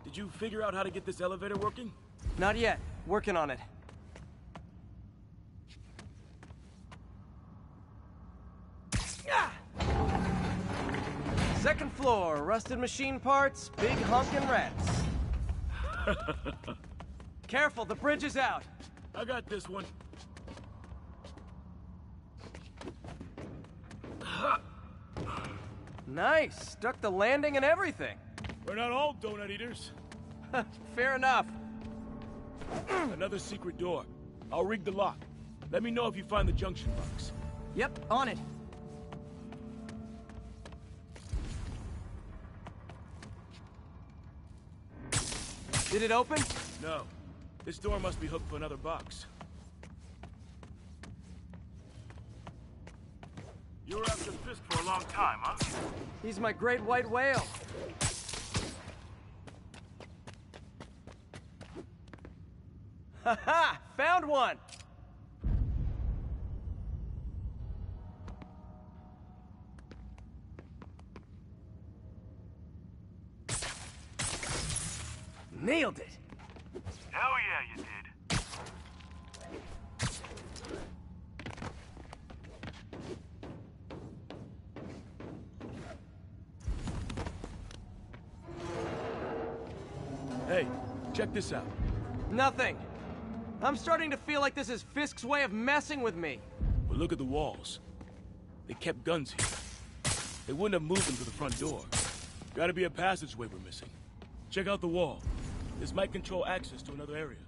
Did you figure out how to get this elevator working? Not yet. Working on it. Rusted machine parts, big honkin' rats. Careful, the bridge is out. I got this one. Nice, stuck the landing and everything. We're not all donut eaters. Fair enough. Another secret door. I'll rig the lock. Let me know if you find the junction box. Yep, on it. Did it open? No. This door must be hooked to another box. You were after Fisk for a long time, huh? He's my great white whale. Ha ha! Found one! Nailed it! Hell yeah, you did. Hey, check this out. Nothing. I'm starting to feel like this is Fisk's way of messing with me. But look at the walls. They kept guns here. They wouldn't have moved them to the front door. Gotta be a passageway we're missing. Check out the wall. This might control access to another area.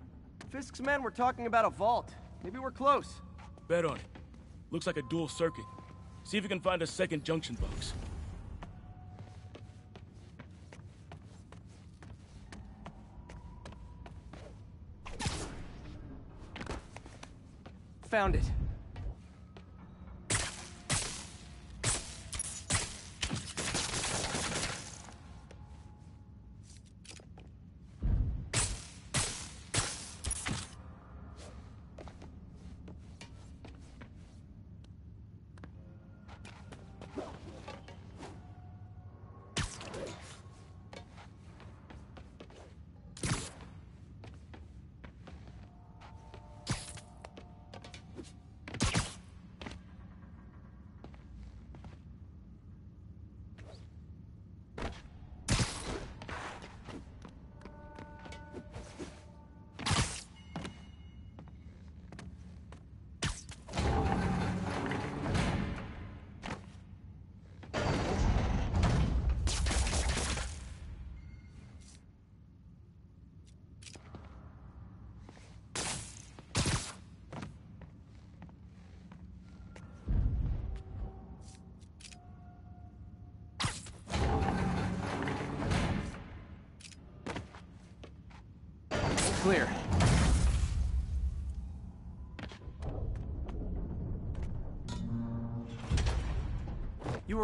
Fisk's men were talking about a vault. Maybe we're close. Bet on it. Looks like a dual circuit. See if you can find a second junction box. Found it.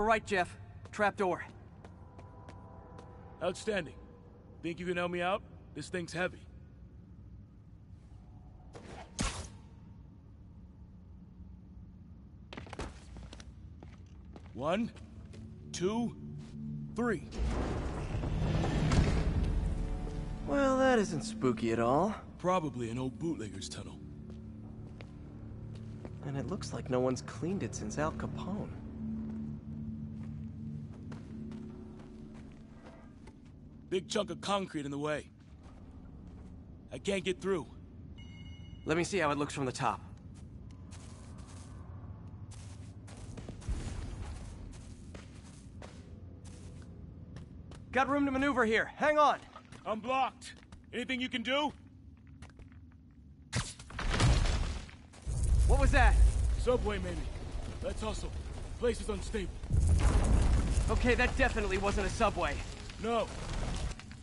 Were right, Jeff. trapdoor. Outstanding. Think you can help me out? This thing's heavy. One, two, three. Well, that isn't spooky at all. Probably an old bootlegger's tunnel. And it looks like no one's cleaned it since Al Capone. Big chunk of concrete in the way. I can't get through. Let me see how it looks from the top. Got room to maneuver here. Hang on. I'm blocked. Anything you can do? What was that? Subway, maybe. Let's hustle. Place is unstable. Okay, that definitely wasn't a subway. No.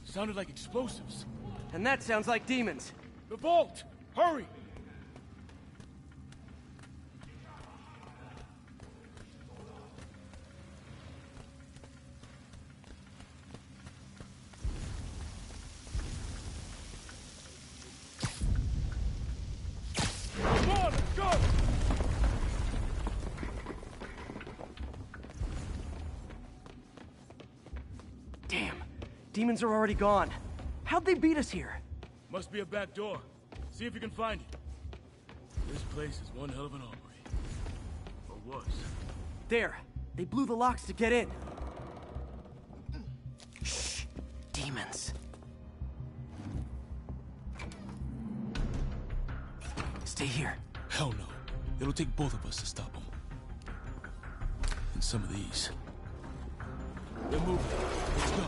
Sounded like explosives. And that sounds like demons. The vault! Hurry! Demons are already gone. How'd they beat us here? Must be a back door. See if you can find it. This place is one hell of an armory. Or was. There. They blew the locks to get in. Shh. Demons. Stay here. Hell no. It'll take both of us to stop them. And some of these. They're moving. Let's go.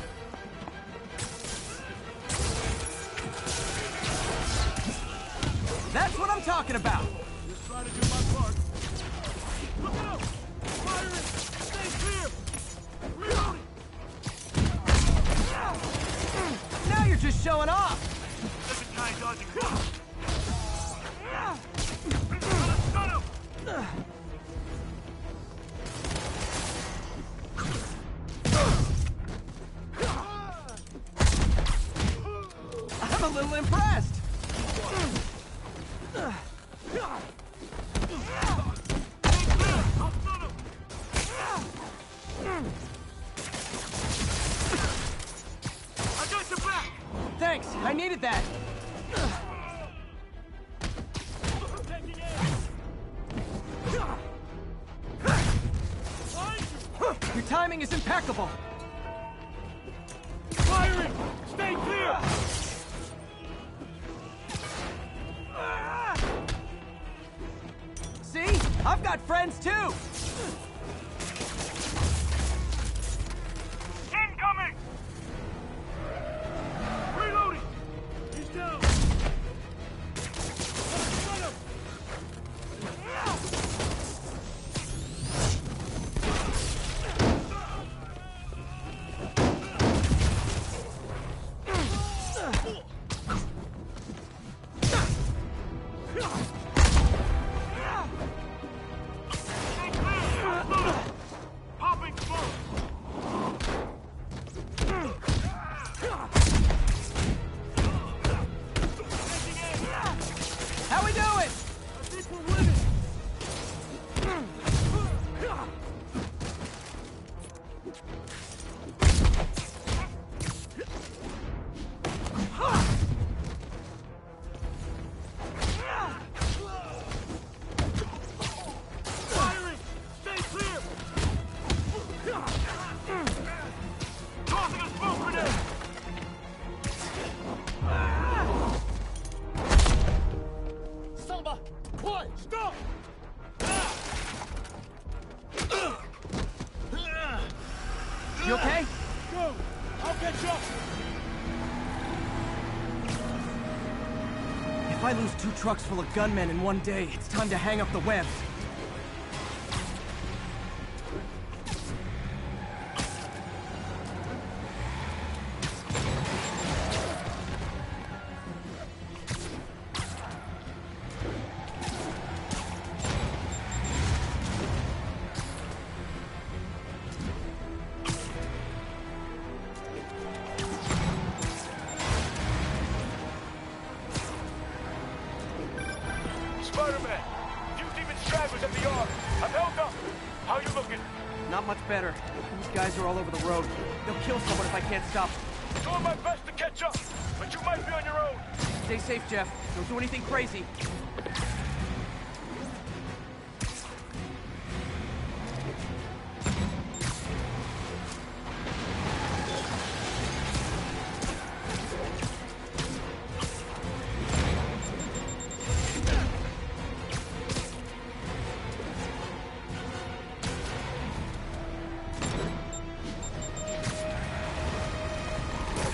trucks full of gunmen in one day, it's time to hang up the web. Don't do anything crazy.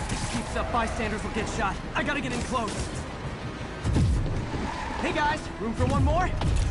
This keeps up, bystanders will get shot. I gotta get in close. Room for one more?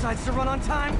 Decides to run on time.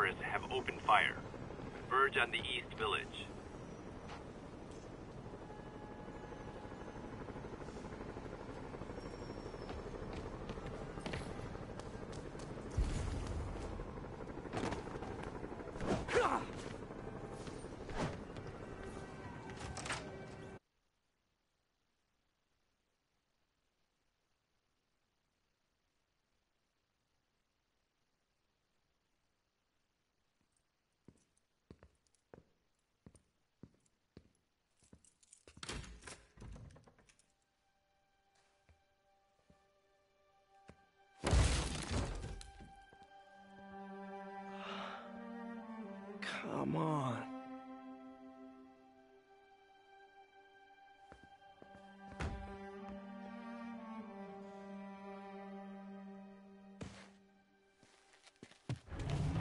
Terrorists have opened fire. Converge on the East Village.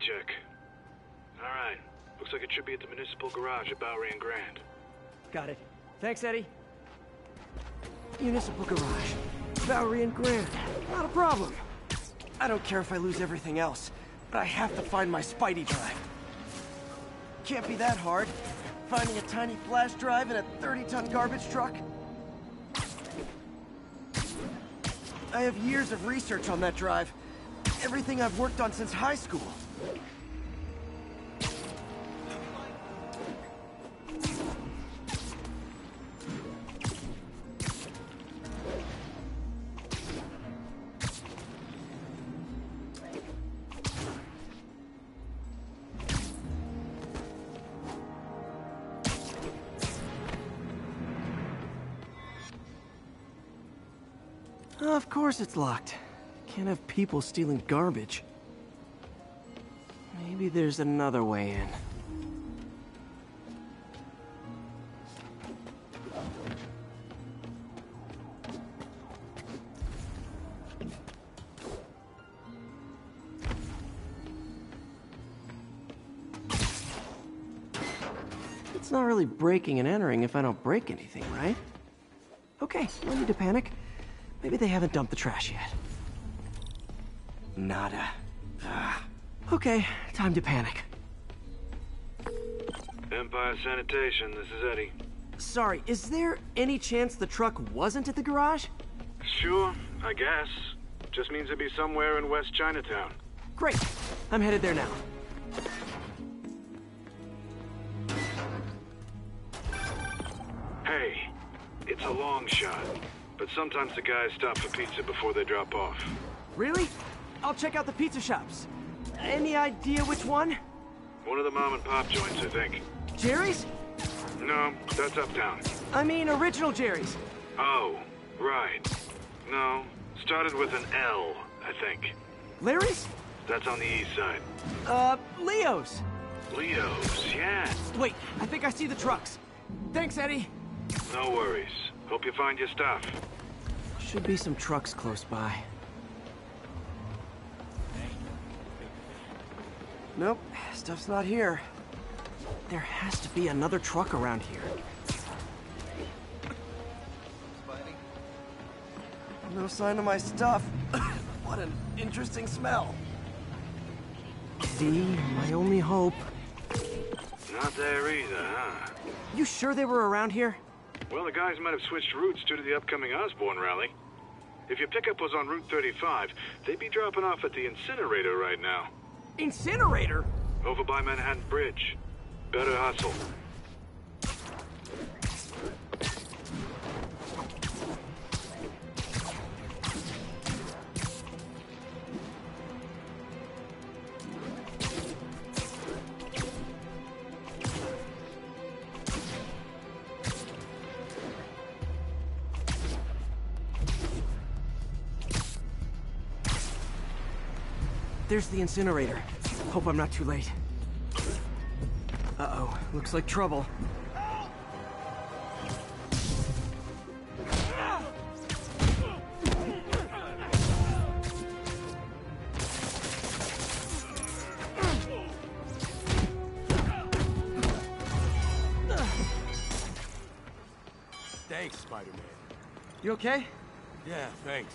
Check. All right. Looks like it should be at the municipal garage at Bowery and Grand. Got it. Thanks, Eddie. Municipal garage. Bowery and Grand. Not a problem. I don't care if I lose everything else, but I have to find my Spidey drive. Can't be that hard. Finding a tiny flash drive in a 30-ton garbage truck. I have years of research on that drive. Everything I've worked on since high school. Of course it's locked. Can't have people stealing garbage. Maybe there's another way in. It's not really breaking and entering if I don't break anything, right? Okay, no need to panic. Maybe they haven't dumped the trash yet. Nada. Ah. Okay, time to panic. Empire Sanitation, this is Eddie. Sorry, is there any chance the truck wasn't at the garage? Sure, I guess. Just means it'd be somewhere in West Chinatown. Great. I'm headed there now. Hey, it's a long shot, but sometimes the guys stop for pizza before they drop off. Really? I'll check out the pizza shops. Any idea which one? One of the mom and pop joints, I think. Jerry's? No, that's uptown. I mean, original Jerry's. Oh, right. No, started with an L, I think. Larry's? That's on the east side. Uh, Leo's. Leo's, yeah. Wait, I think I see the trucks. Thanks, Eddie. No worries. Hope you find your stuff. Should be some trucks close by. Nope, stuff's not here. There has to be another truck around here. No sign of my stuff. what an interesting smell. D, my only hope. Not there either, huh? You sure they were around here? Well, the guys might have switched routes due to the upcoming Osborn rally. If your pickup was on Route 35, they'd be dropping off at the incinerator right now. Incinerator? Over by Manhattan Bridge. Better hustle. There's the incinerator. Hope I'm not too late. Uh-oh, looks like trouble. Thanks, Spider-Man. You okay? Yeah, thanks.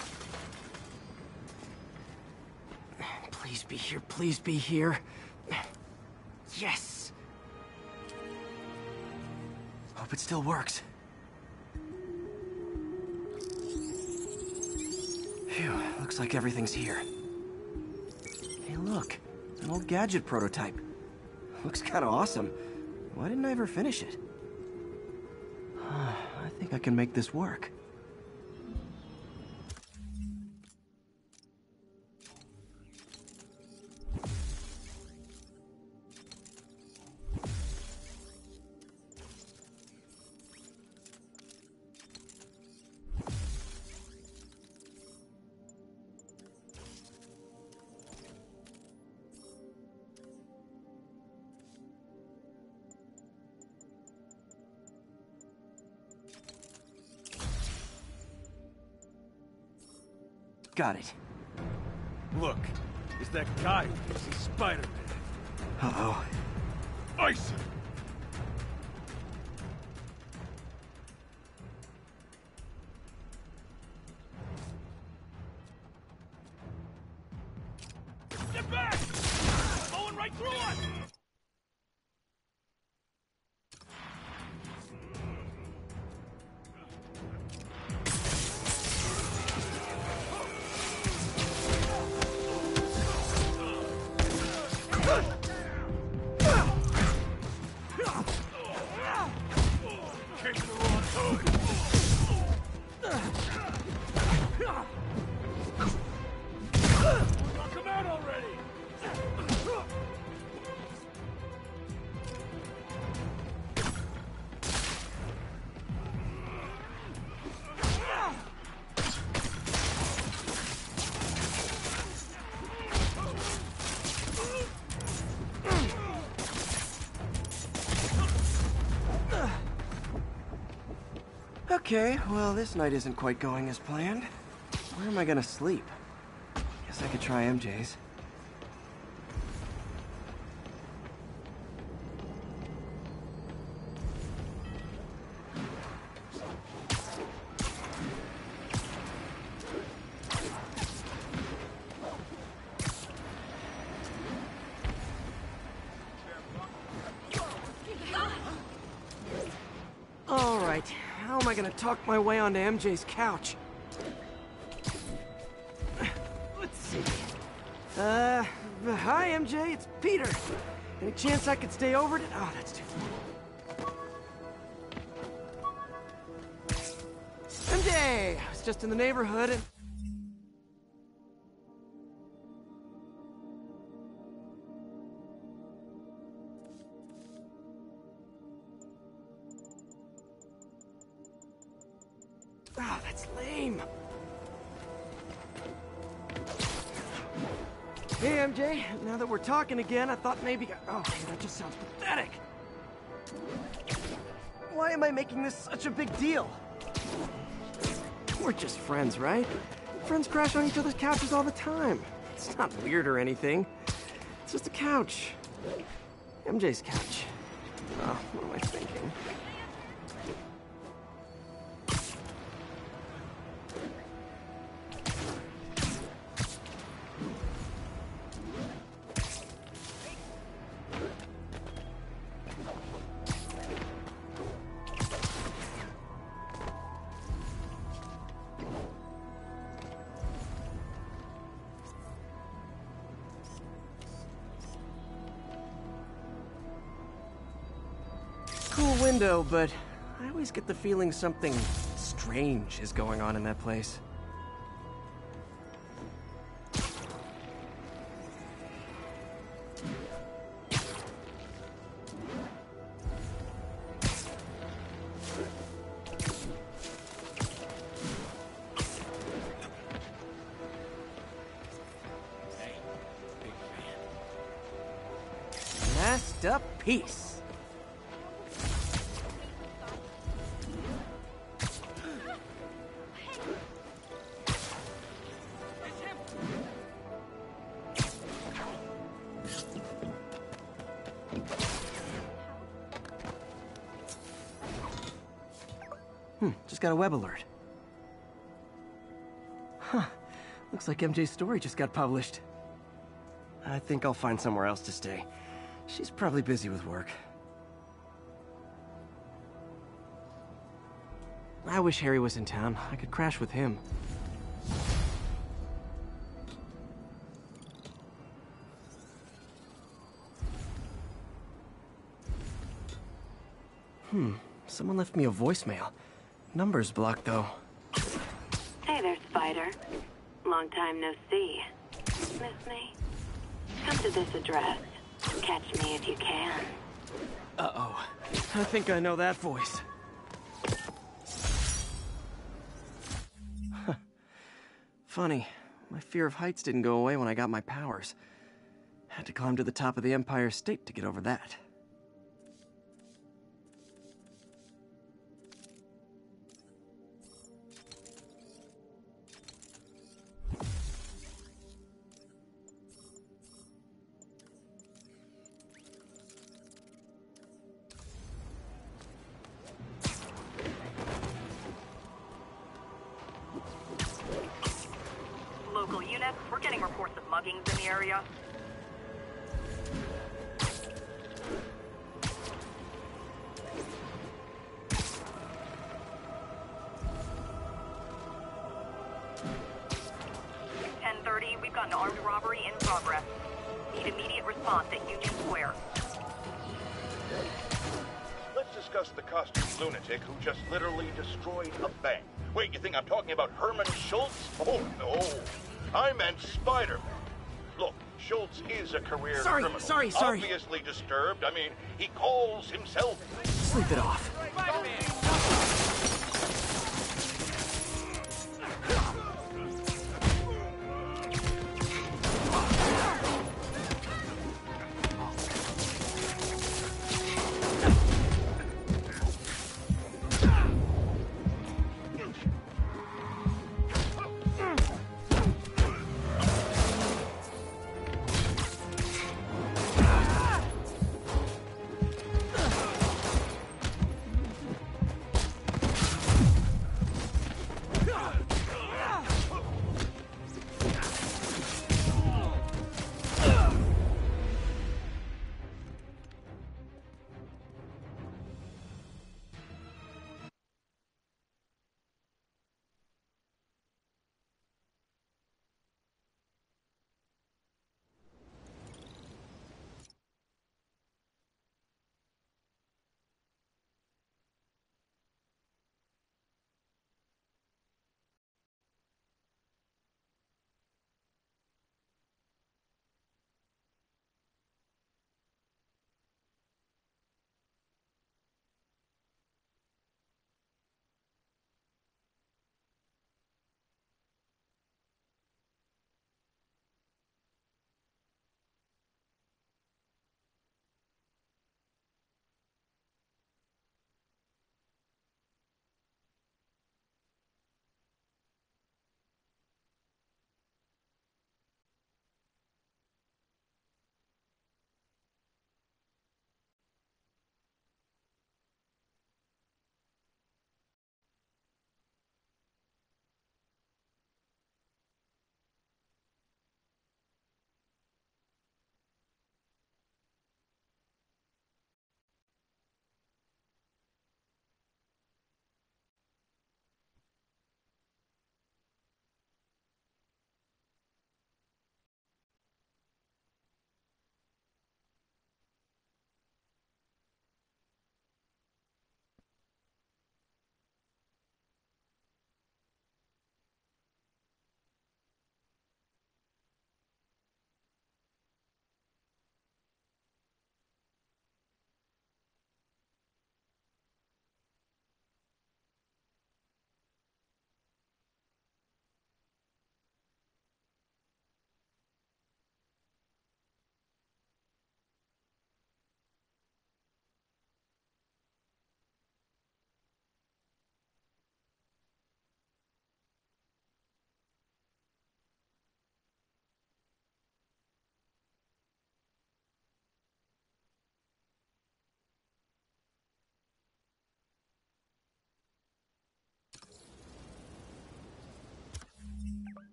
Please be here, please be here. Yes! Hope it still works. Phew, looks like everything's here. Hey, look. An old gadget prototype. Looks kinda awesome. Why didn't I ever finish it? I think I can make this work. Got it. Look, it's that guy who thinks he's Spider-Man. Uh-oh. Ice Okay, well, this night isn't quite going as planned. Where am I gonna sleep? Guess I could try MJ's. How I gonna talk my way onto MJ's couch? Let's see. Uh, hi MJ, it's Peter. Any chance I could stay over to? Oh, that's too far. MJ, I was just in the neighborhood and. Again, I thought maybe... Oh, that just sounds pathetic. Why am I making this such a big deal? We're just friends, right? Friends crash on each other's couches all the time. It's not weird or anything. It's just a couch. MJ's couch. Oh, what am I thinking? But I always get the feeling something strange is going on in that place. Web alert. Huh. Looks like MJ's story just got published. I think I'll find somewhere else to stay. She's probably busy with work. I wish Harry was in town. I could crash with him. Hmm, someone left me a voicemail. Number's blocked, though. Hey there, Spider. Long time no see. Miss me? Come to this address. Catch me if you can. Uh-oh. I think I know that voice. Funny. My fear of heights didn't go away when I got my powers. Had to climb to the top of the Empire State to get over that.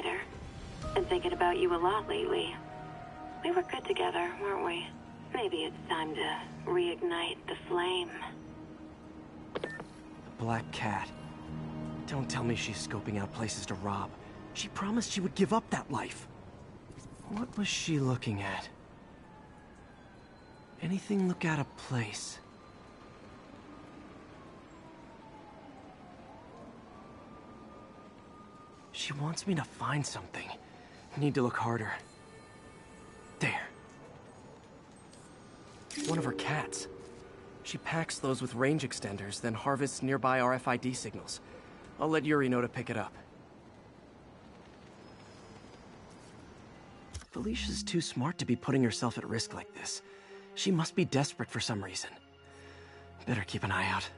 Spider. Been thinking about you a lot lately. We were good together, weren't we? Maybe it's time to reignite the flame. The Black Cat. Don't tell me she's scoping out places to rob. She promised she would give up that life. What was she looking at? Anything look out of place? She wants me to find something. Need to look harder. There. One of her cats. She packs those with range extenders, then harvests nearby RFID signals. I'll let Yuri know to pick it up. Felicia's too smart to be putting herself at risk like this. She must be desperate for some reason. Better keep an eye out.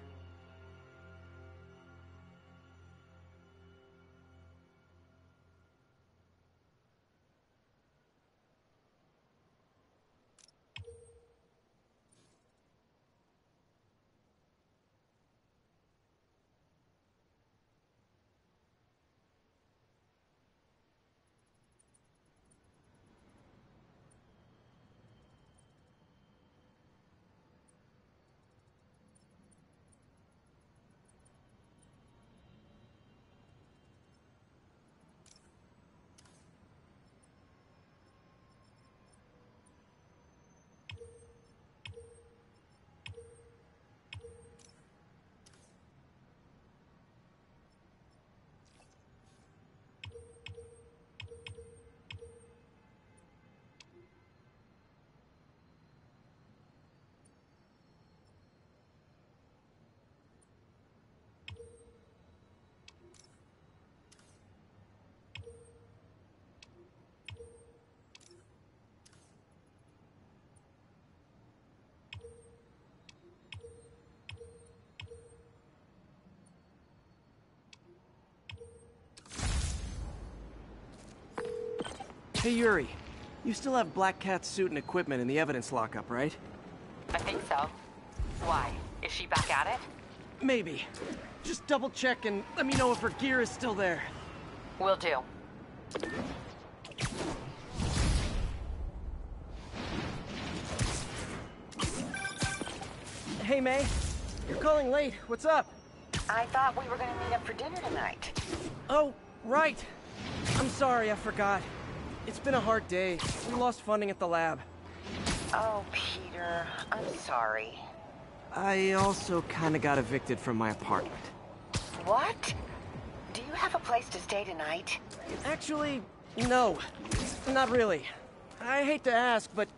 Hey, Yuri. You still have Black Cat's suit and equipment in the evidence lockup, right? I think so. Why? Is she back at it? Maybe. Just double check and let me know if her gear is still there. Will do. Hey, May. You're calling late. What's up? I thought we were gonna meet up for dinner tonight. Oh, right. I'm sorry, I forgot. It's been a hard day. We lost funding at the lab. Oh, Peter, I'm sorry. I also kinda got evicted from my apartment. What? Do you have a place to stay tonight? Actually, no. Not really. I hate to ask, but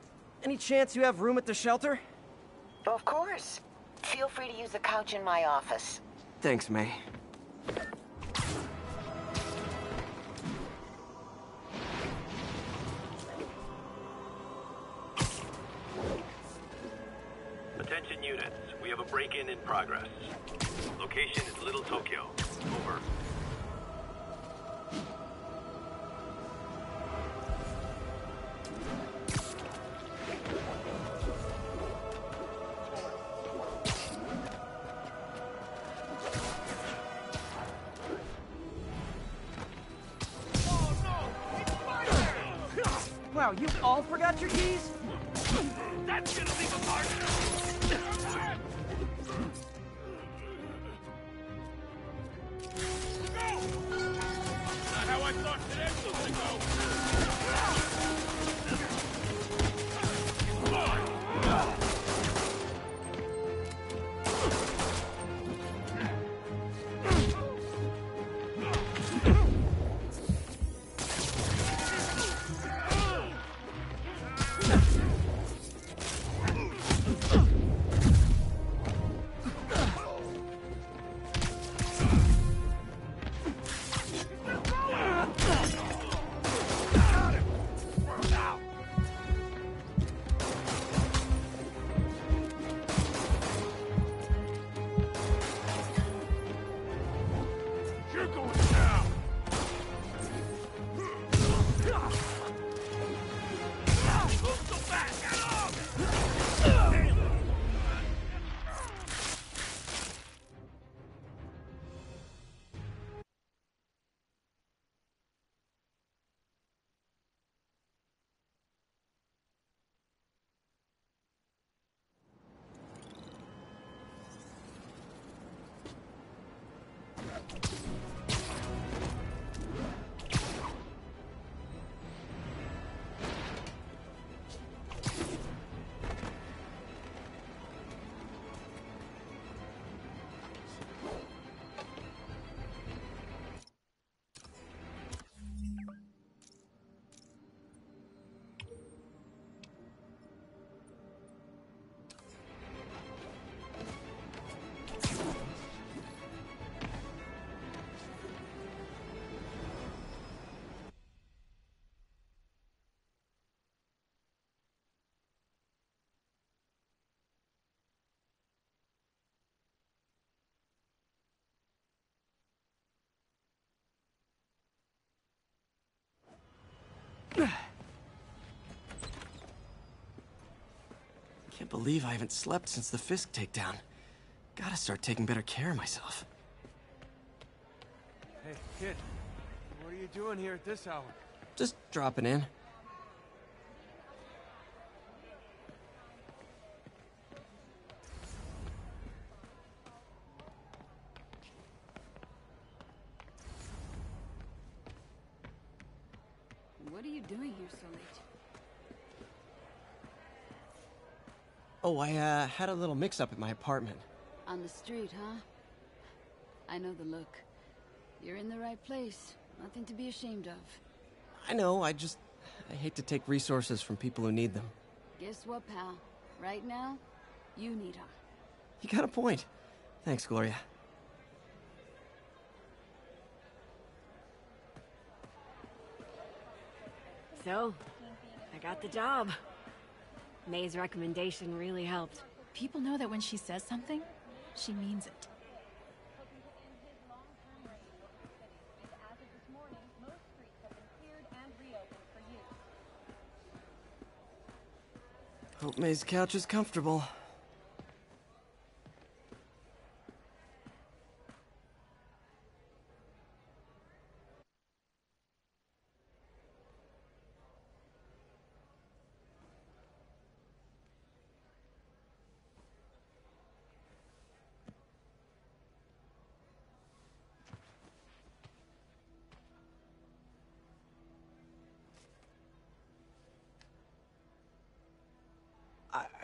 any chance you have room at the shelter? Of course. Feel free to use the couch in my office. Thanks, May. We have a break-in in progress. Location is Little Tokyo. Over. Wow, you all forgot your keys? That's gonna leave a mark. Can't believe I haven't slept since the Fisk takedown. Gotta start taking better care of myself. Hey, kid. What are you doing here at this hour? Just dropping in. Oh, I, uh, had a little mix-up at my apartment. On the street, huh? I know the look. You're in the right place. Nothing to be ashamed of. I know, I just... I hate to take resources from people who need them. Guess what, pal? Right now, you need her. You got a point. Thanks, Gloria. So, I got the job. May's recommendation really helped. People know that when she says something, she means it. Hope May's couch is comfortable. I, I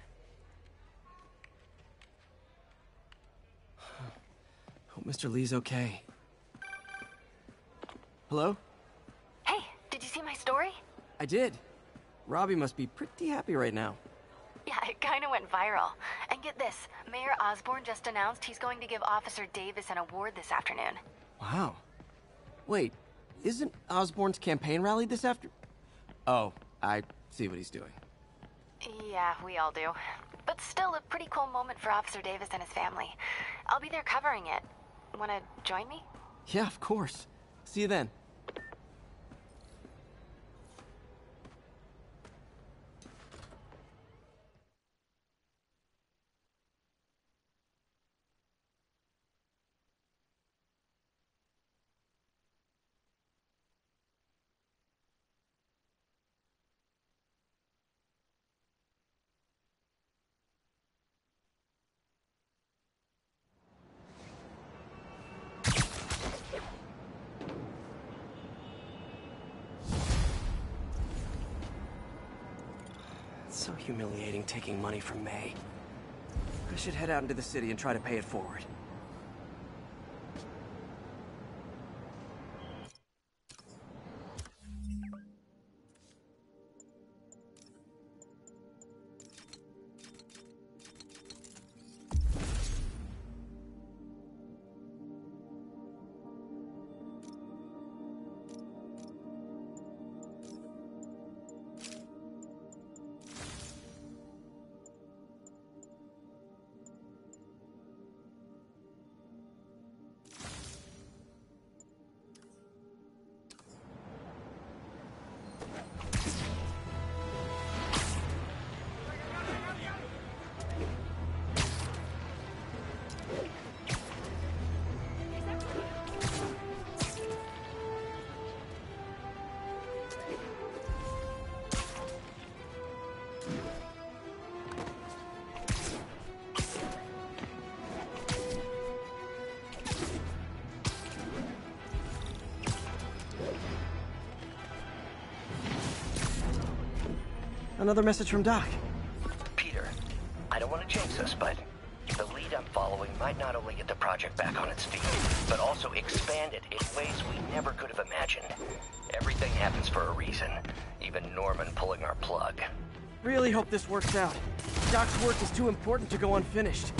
Hope Mr. Li's okay. Hello? Hey, did you see my story? I did. Robbie must be pretty happy right now. Yeah, it kind of went viral. And get this Mayor Osborn just announced he's going to give Officer Davis an award this afternoon. Wow. Wait, isn't Osborn's campaign rally this after? Oh, I see what he's doing. Yeah, we all do. But still, a pretty cool moment for Officer Davis and his family. I'll be there covering it. Wanna join me? Yeah, of course. See you then. So humiliating taking money from May. I should head out into the city and try to pay it forward. Another message from Doc. Peter, I don't want to jinx us, but the lead I'm following might not only get the project back on its feet, but also expand it in ways we never could have imagined. Everything happens for a reason, even Norman pulling our plug. Really hope this works out. Doc's work is too important to go unfinished.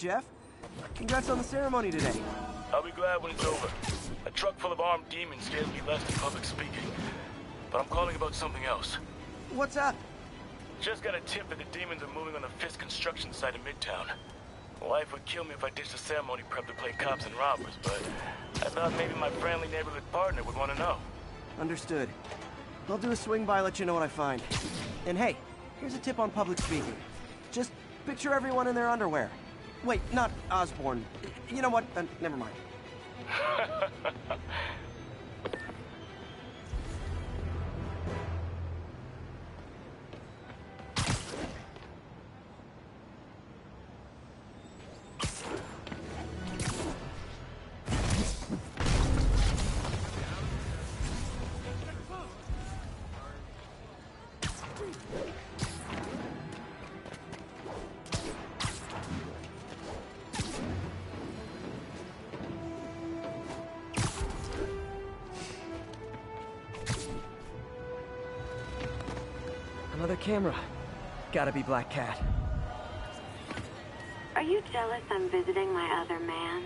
Jeff. Congrats on the ceremony today. I'll be glad when it's over. A truck full of armed demons scares me less than public speaking. But I'm calling about something else. What's up? Just got a tip that the demons are moving on the Fisk construction site in Midtown. Life would kill me if I ditched the ceremony prep to play cops and robbers, but I thought maybe my friendly neighborhood partner would want to know. Understood. I'll do a swing by, let you know what I find. And hey, here's a tip on public speaking. Just picture everyone in their underwear. Wait, not Osborn. You know what? Uh, never mind. Gotta be Black Cat. Are you jealous I'm visiting my other man?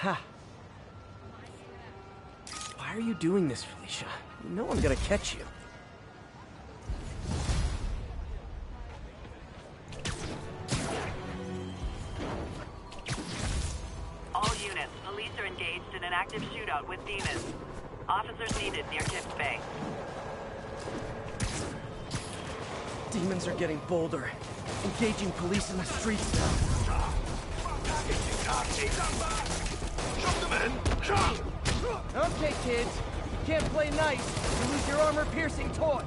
Aha. Why are you doing this, Felicia? You know I'm gonna catch you. All units, police are engaged in an active shootout with demons. Officers needed near Kips Bay. Demons are getting bolder. Engaging police in the streets now. Okay, kids. You can't play nice. You lose your armor-piercing toys.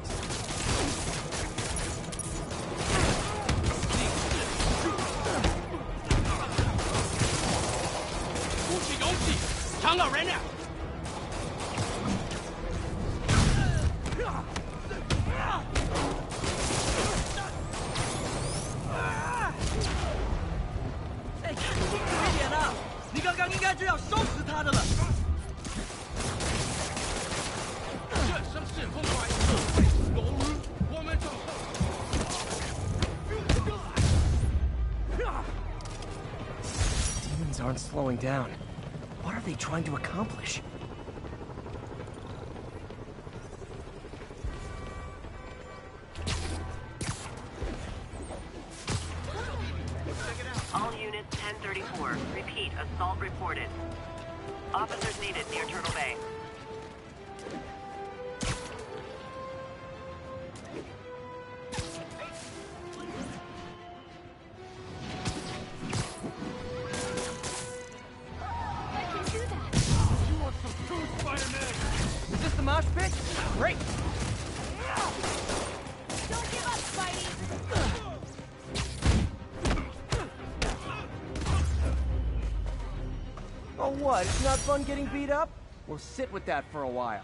Demons down. What are they trying to accomplish? It's not fun getting beat up? We'll sit with that for a while.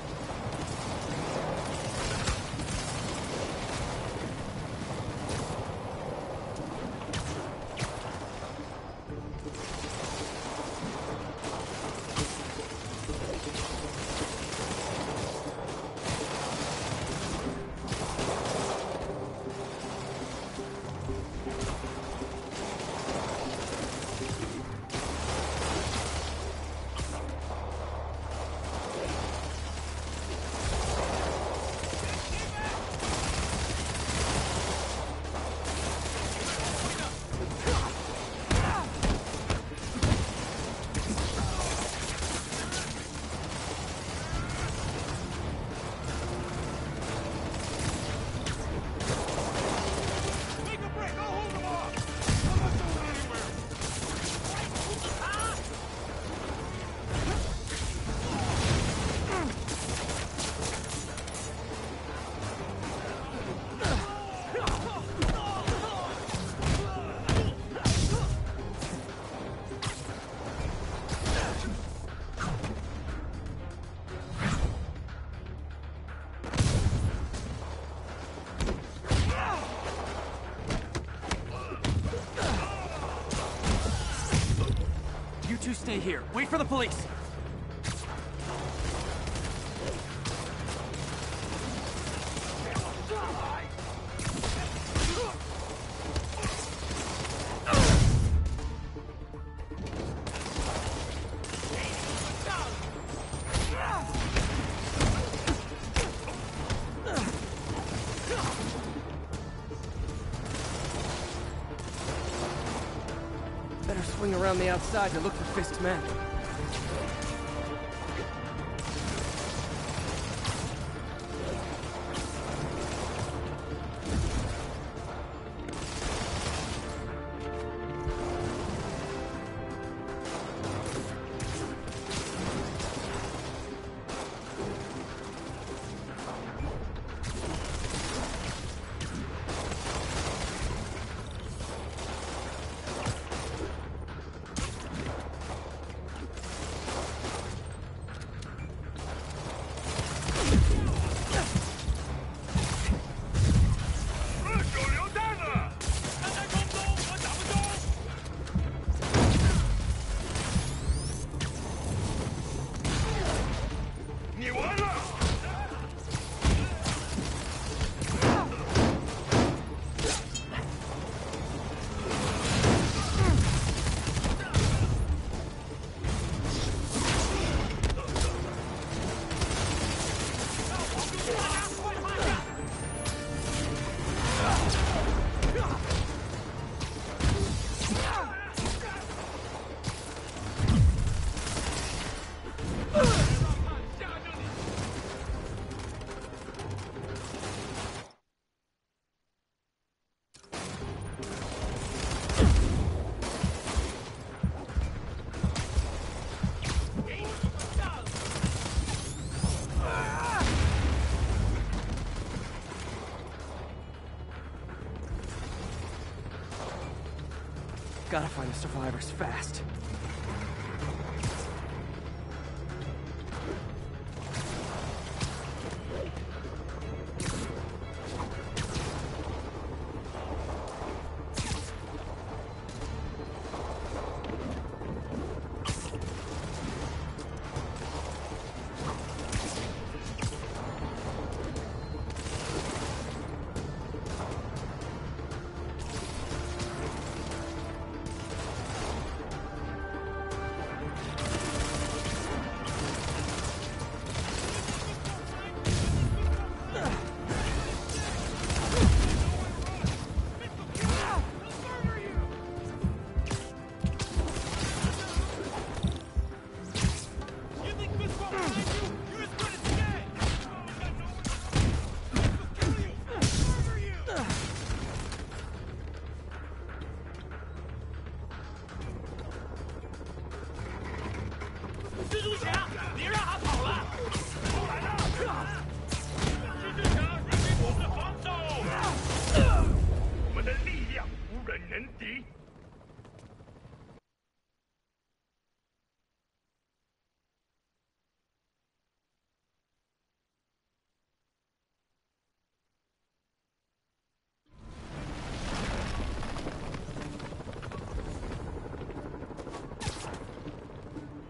Police. Better swing around the outside to look for Fisk's men. Survivors fast.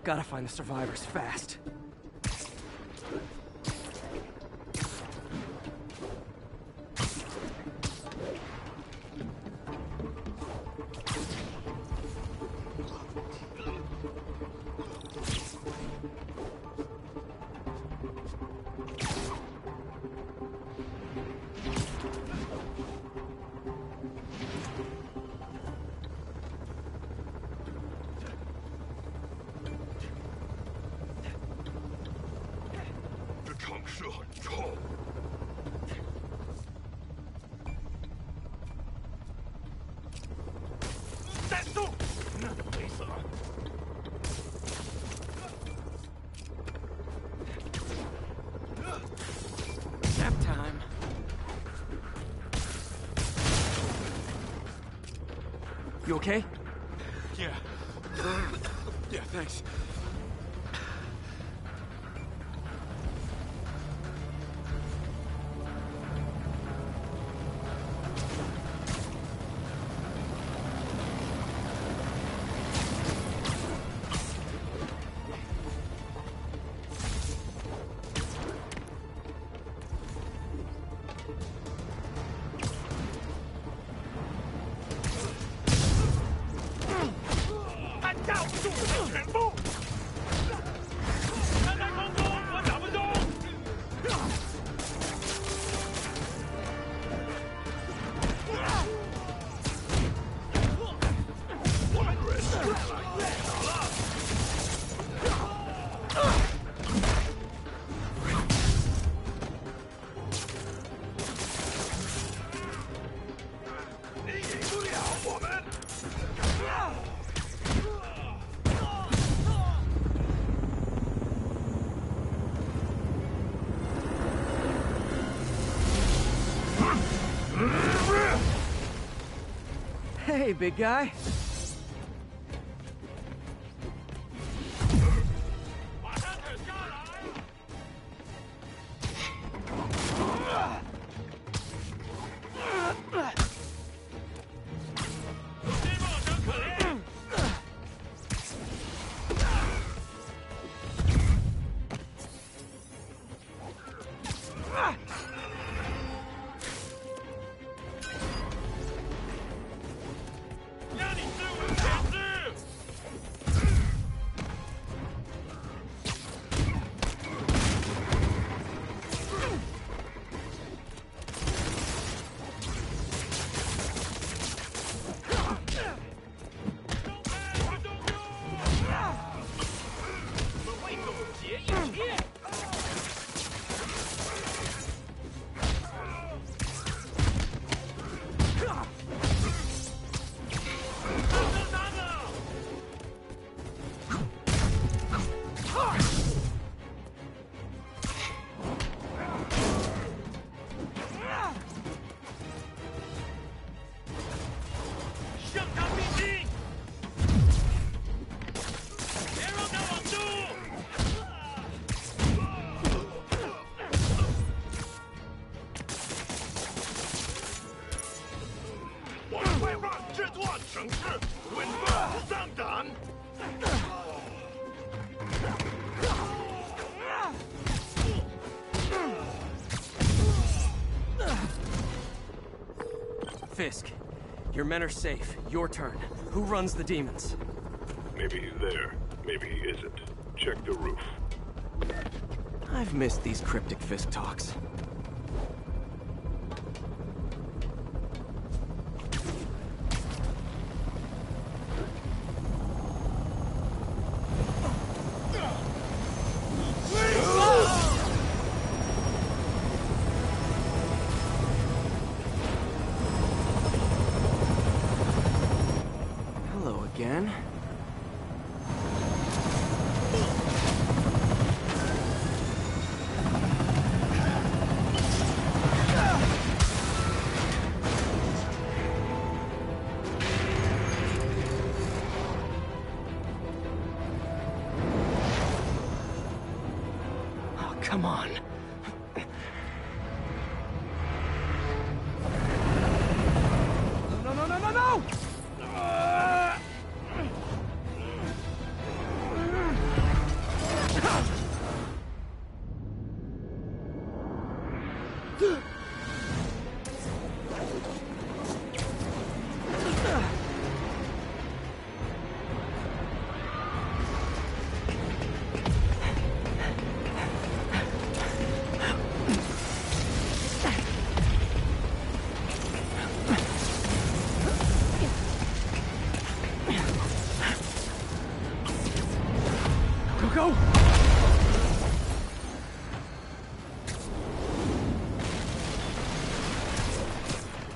Gotta find the survivors fast. Big guy. Your men are safe. Your turn. Who runs the demons? Maybe he's there. Maybe he isn't. Check the roof. I've missed these cryptic fist talks.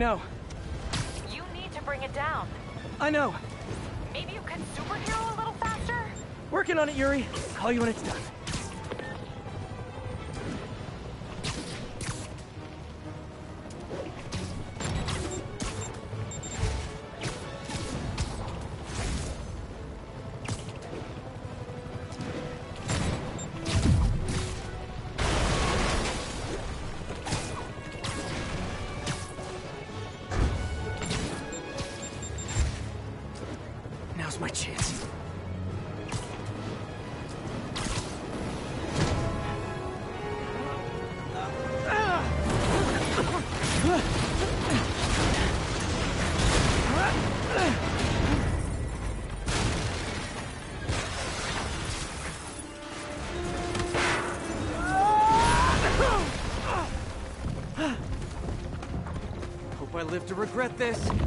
Know. You need to bring it down. I know. Maybe you can superhero a little faster? Working on it, Yuri. Call you when it's done. Live to regret this.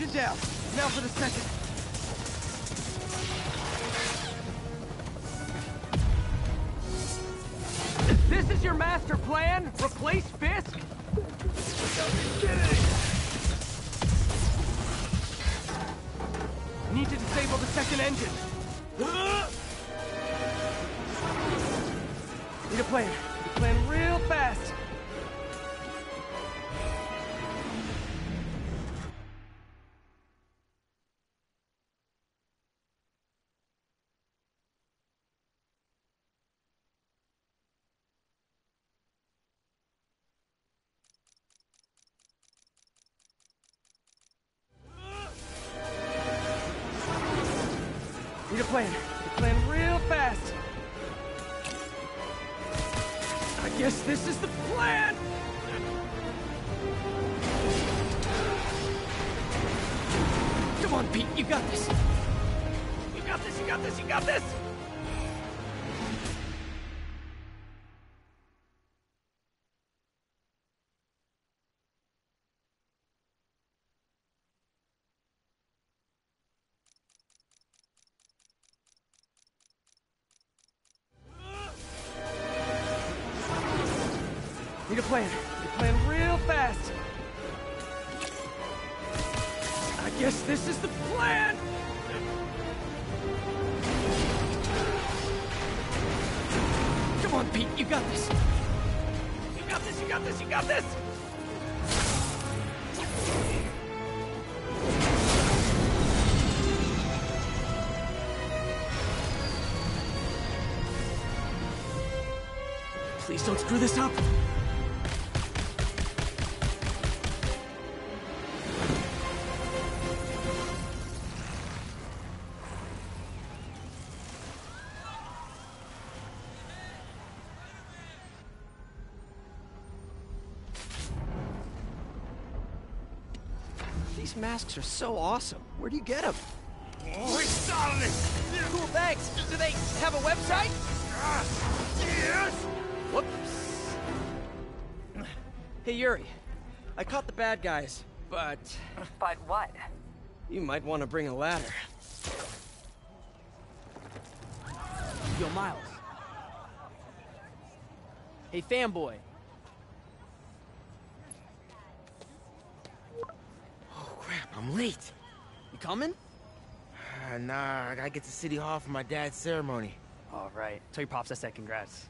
Engine down. Need plan real fast. I guess this is the plan. Come on, Pete, you got this. You got this, you got this, you got this! Please don't screw this up. Masks are so awesome. Where do you get them? Oh, Cool, thanks. Do they have a website? Yes! Whoops. Hey, Yuri. I caught the bad guys, but... But what? You might want to bring a ladder. Yo, Miles. Hey, fanboy. Oh, crap, I'm late. You coming? Uh, nah, I gotta get to City Hall for my dad's ceremony. All right. Tell your pops I said congrats.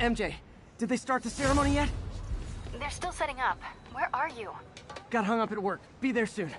MJ, did they start the ceremony yet? They're still setting up. Where are you? Got hung up at work. Be there soon.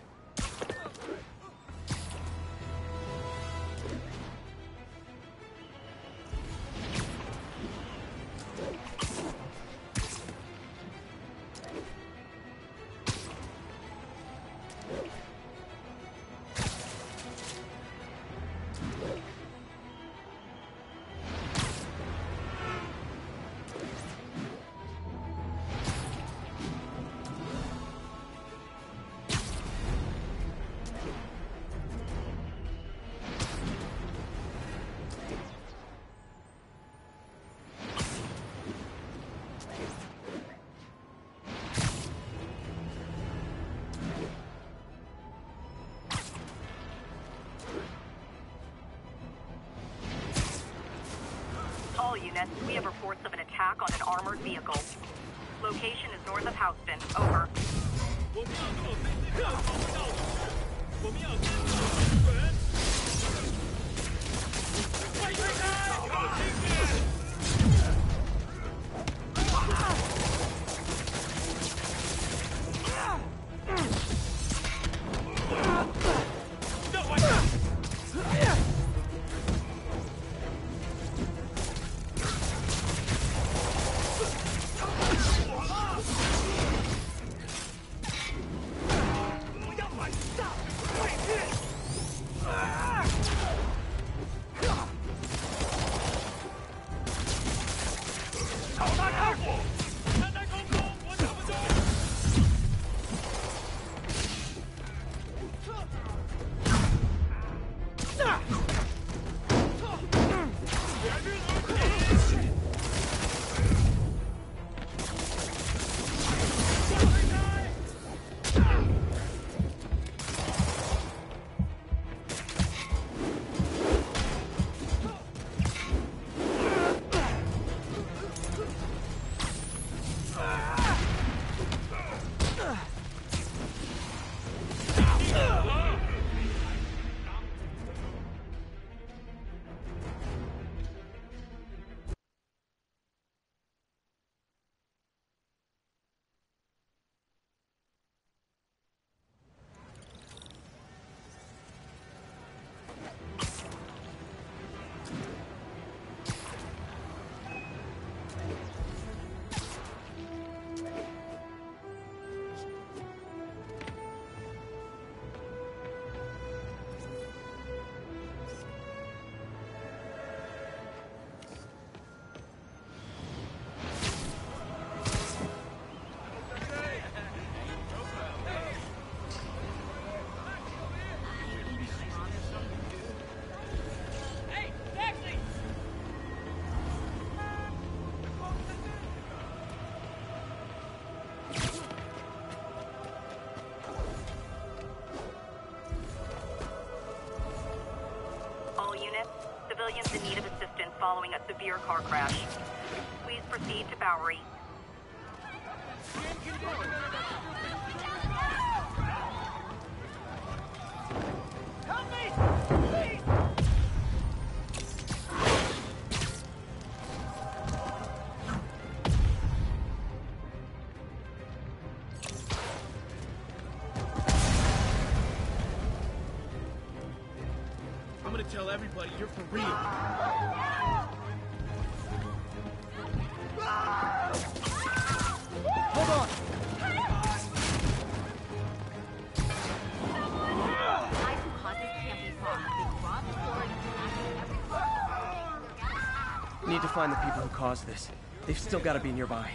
Civilians in need of assistance following a severe car crash. Tell everybody you're for real. Hold on! Guys who caused this can't be far. They robbed stores and every car. We need to find the people who caused this. They've still got to be nearby.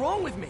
Wrong with me?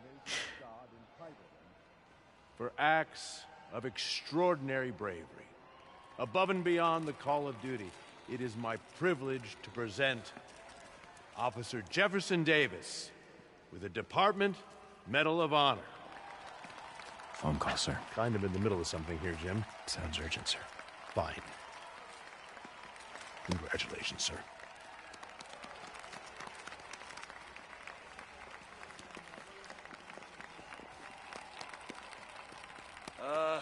For acts of extraordinary bravery, above and beyond the call of duty, it is my privilege to present Officer Jefferson Davis with the Department Medal of Honor. Phone call, sir. Kind of in the middle of something here, Jim. Sounds urgent, sir. Fine. Congratulations, sir. Uh,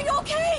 Are you okay?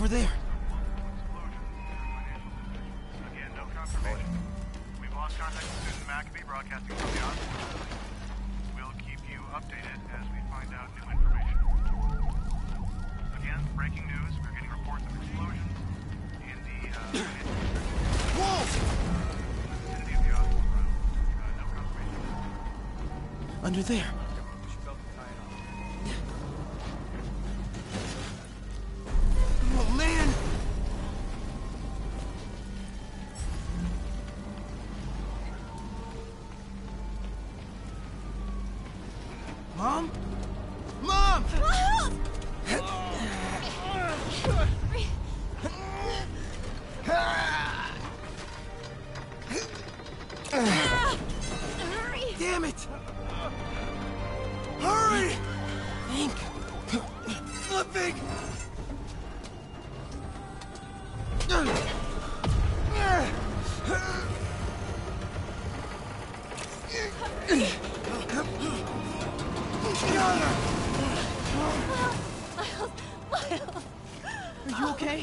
Over there. Again, no confirmation. We've lost contact with Susan Maccabee, broadcasting from the hospital. We'll keep you updated as we find out new information. Again, breaking news. We're getting reports of explosions in the. Whoa! vicinity the. No. Under there.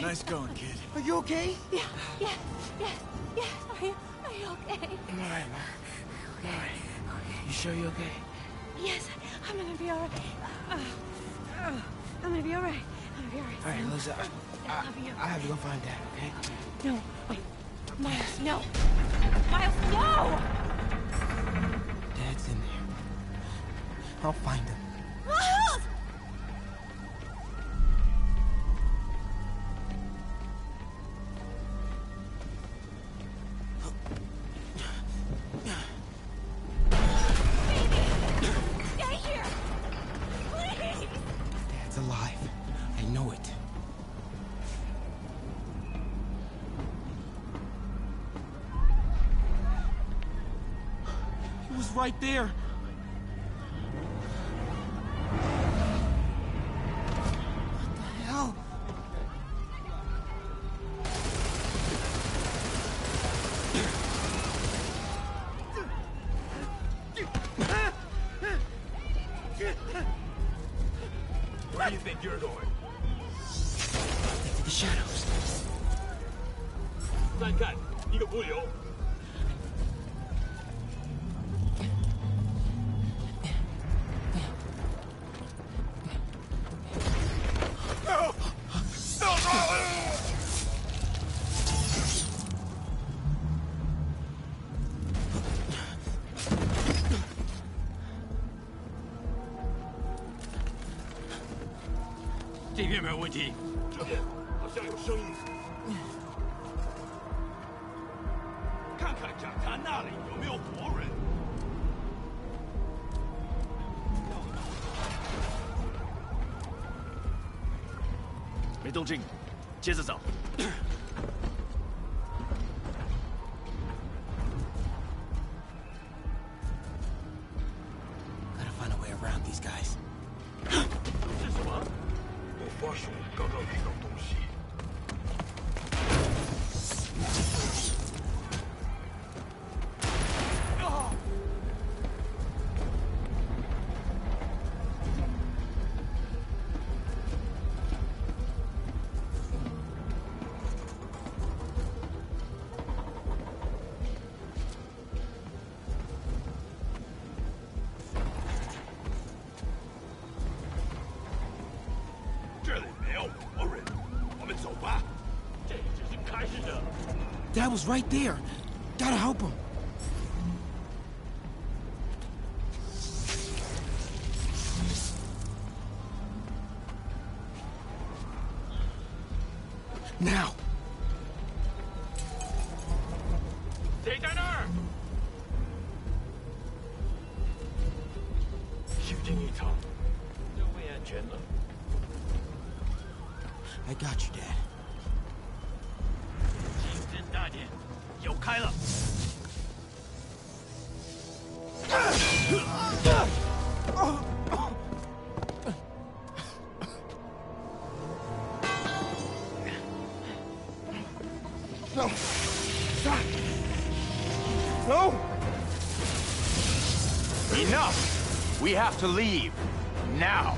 Nice going, kid. Are you okay? Yeah, yeah, yeah, yeah. Are you, are you okay? I'm alright, Mom. I'm alright. You sure you're okay? Yes, I'm gonna be alright. Uh, uh, I'm gonna be alright. I'm gonna be alright. Alright, Liz, I, I, love. I have to go find Dad, okay? No, wait. Miles, no. right there. 接着找。Was right there. Gotta help him. Now. Take an arm. Shooting you, Tom. No way, I got you, Dad. 有开了。No. No. Enough. We have to leave. Now.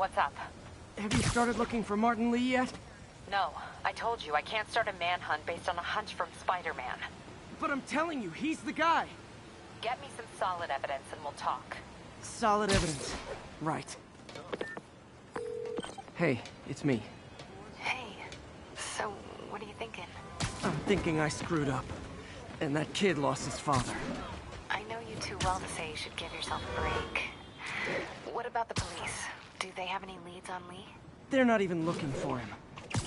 What's up? Have you started looking for Martin Li yet? No, I told you I can't start a manhunt based on a hunch from Spider-Man. But I'm telling you, he's the guy. Get me some solid evidence and we'll talk. Solid evidence. Right. Hey, it's me. Hey, so what are you thinking? I'm thinking I screwed up. And that kid lost his father. I know you too well to say you should give yourself a break. What about the police? Do they have any leads on Li? They're not even looking for him.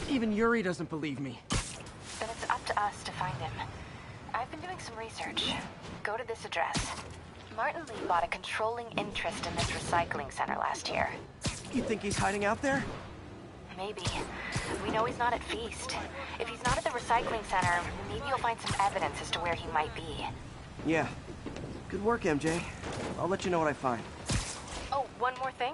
Even Yuri doesn't believe me. Then it's up to us to find him. I've been doing some research. Go to this address. Martin Li bought a controlling interest in this recycling center last year. You think he's hiding out there? Maybe. We know he's not at Feast. If he's not at the recycling center, maybe you'll find some evidence as to where he might be. Yeah. Good work, MJ. I'll let you know what I find. Oh, one more thing.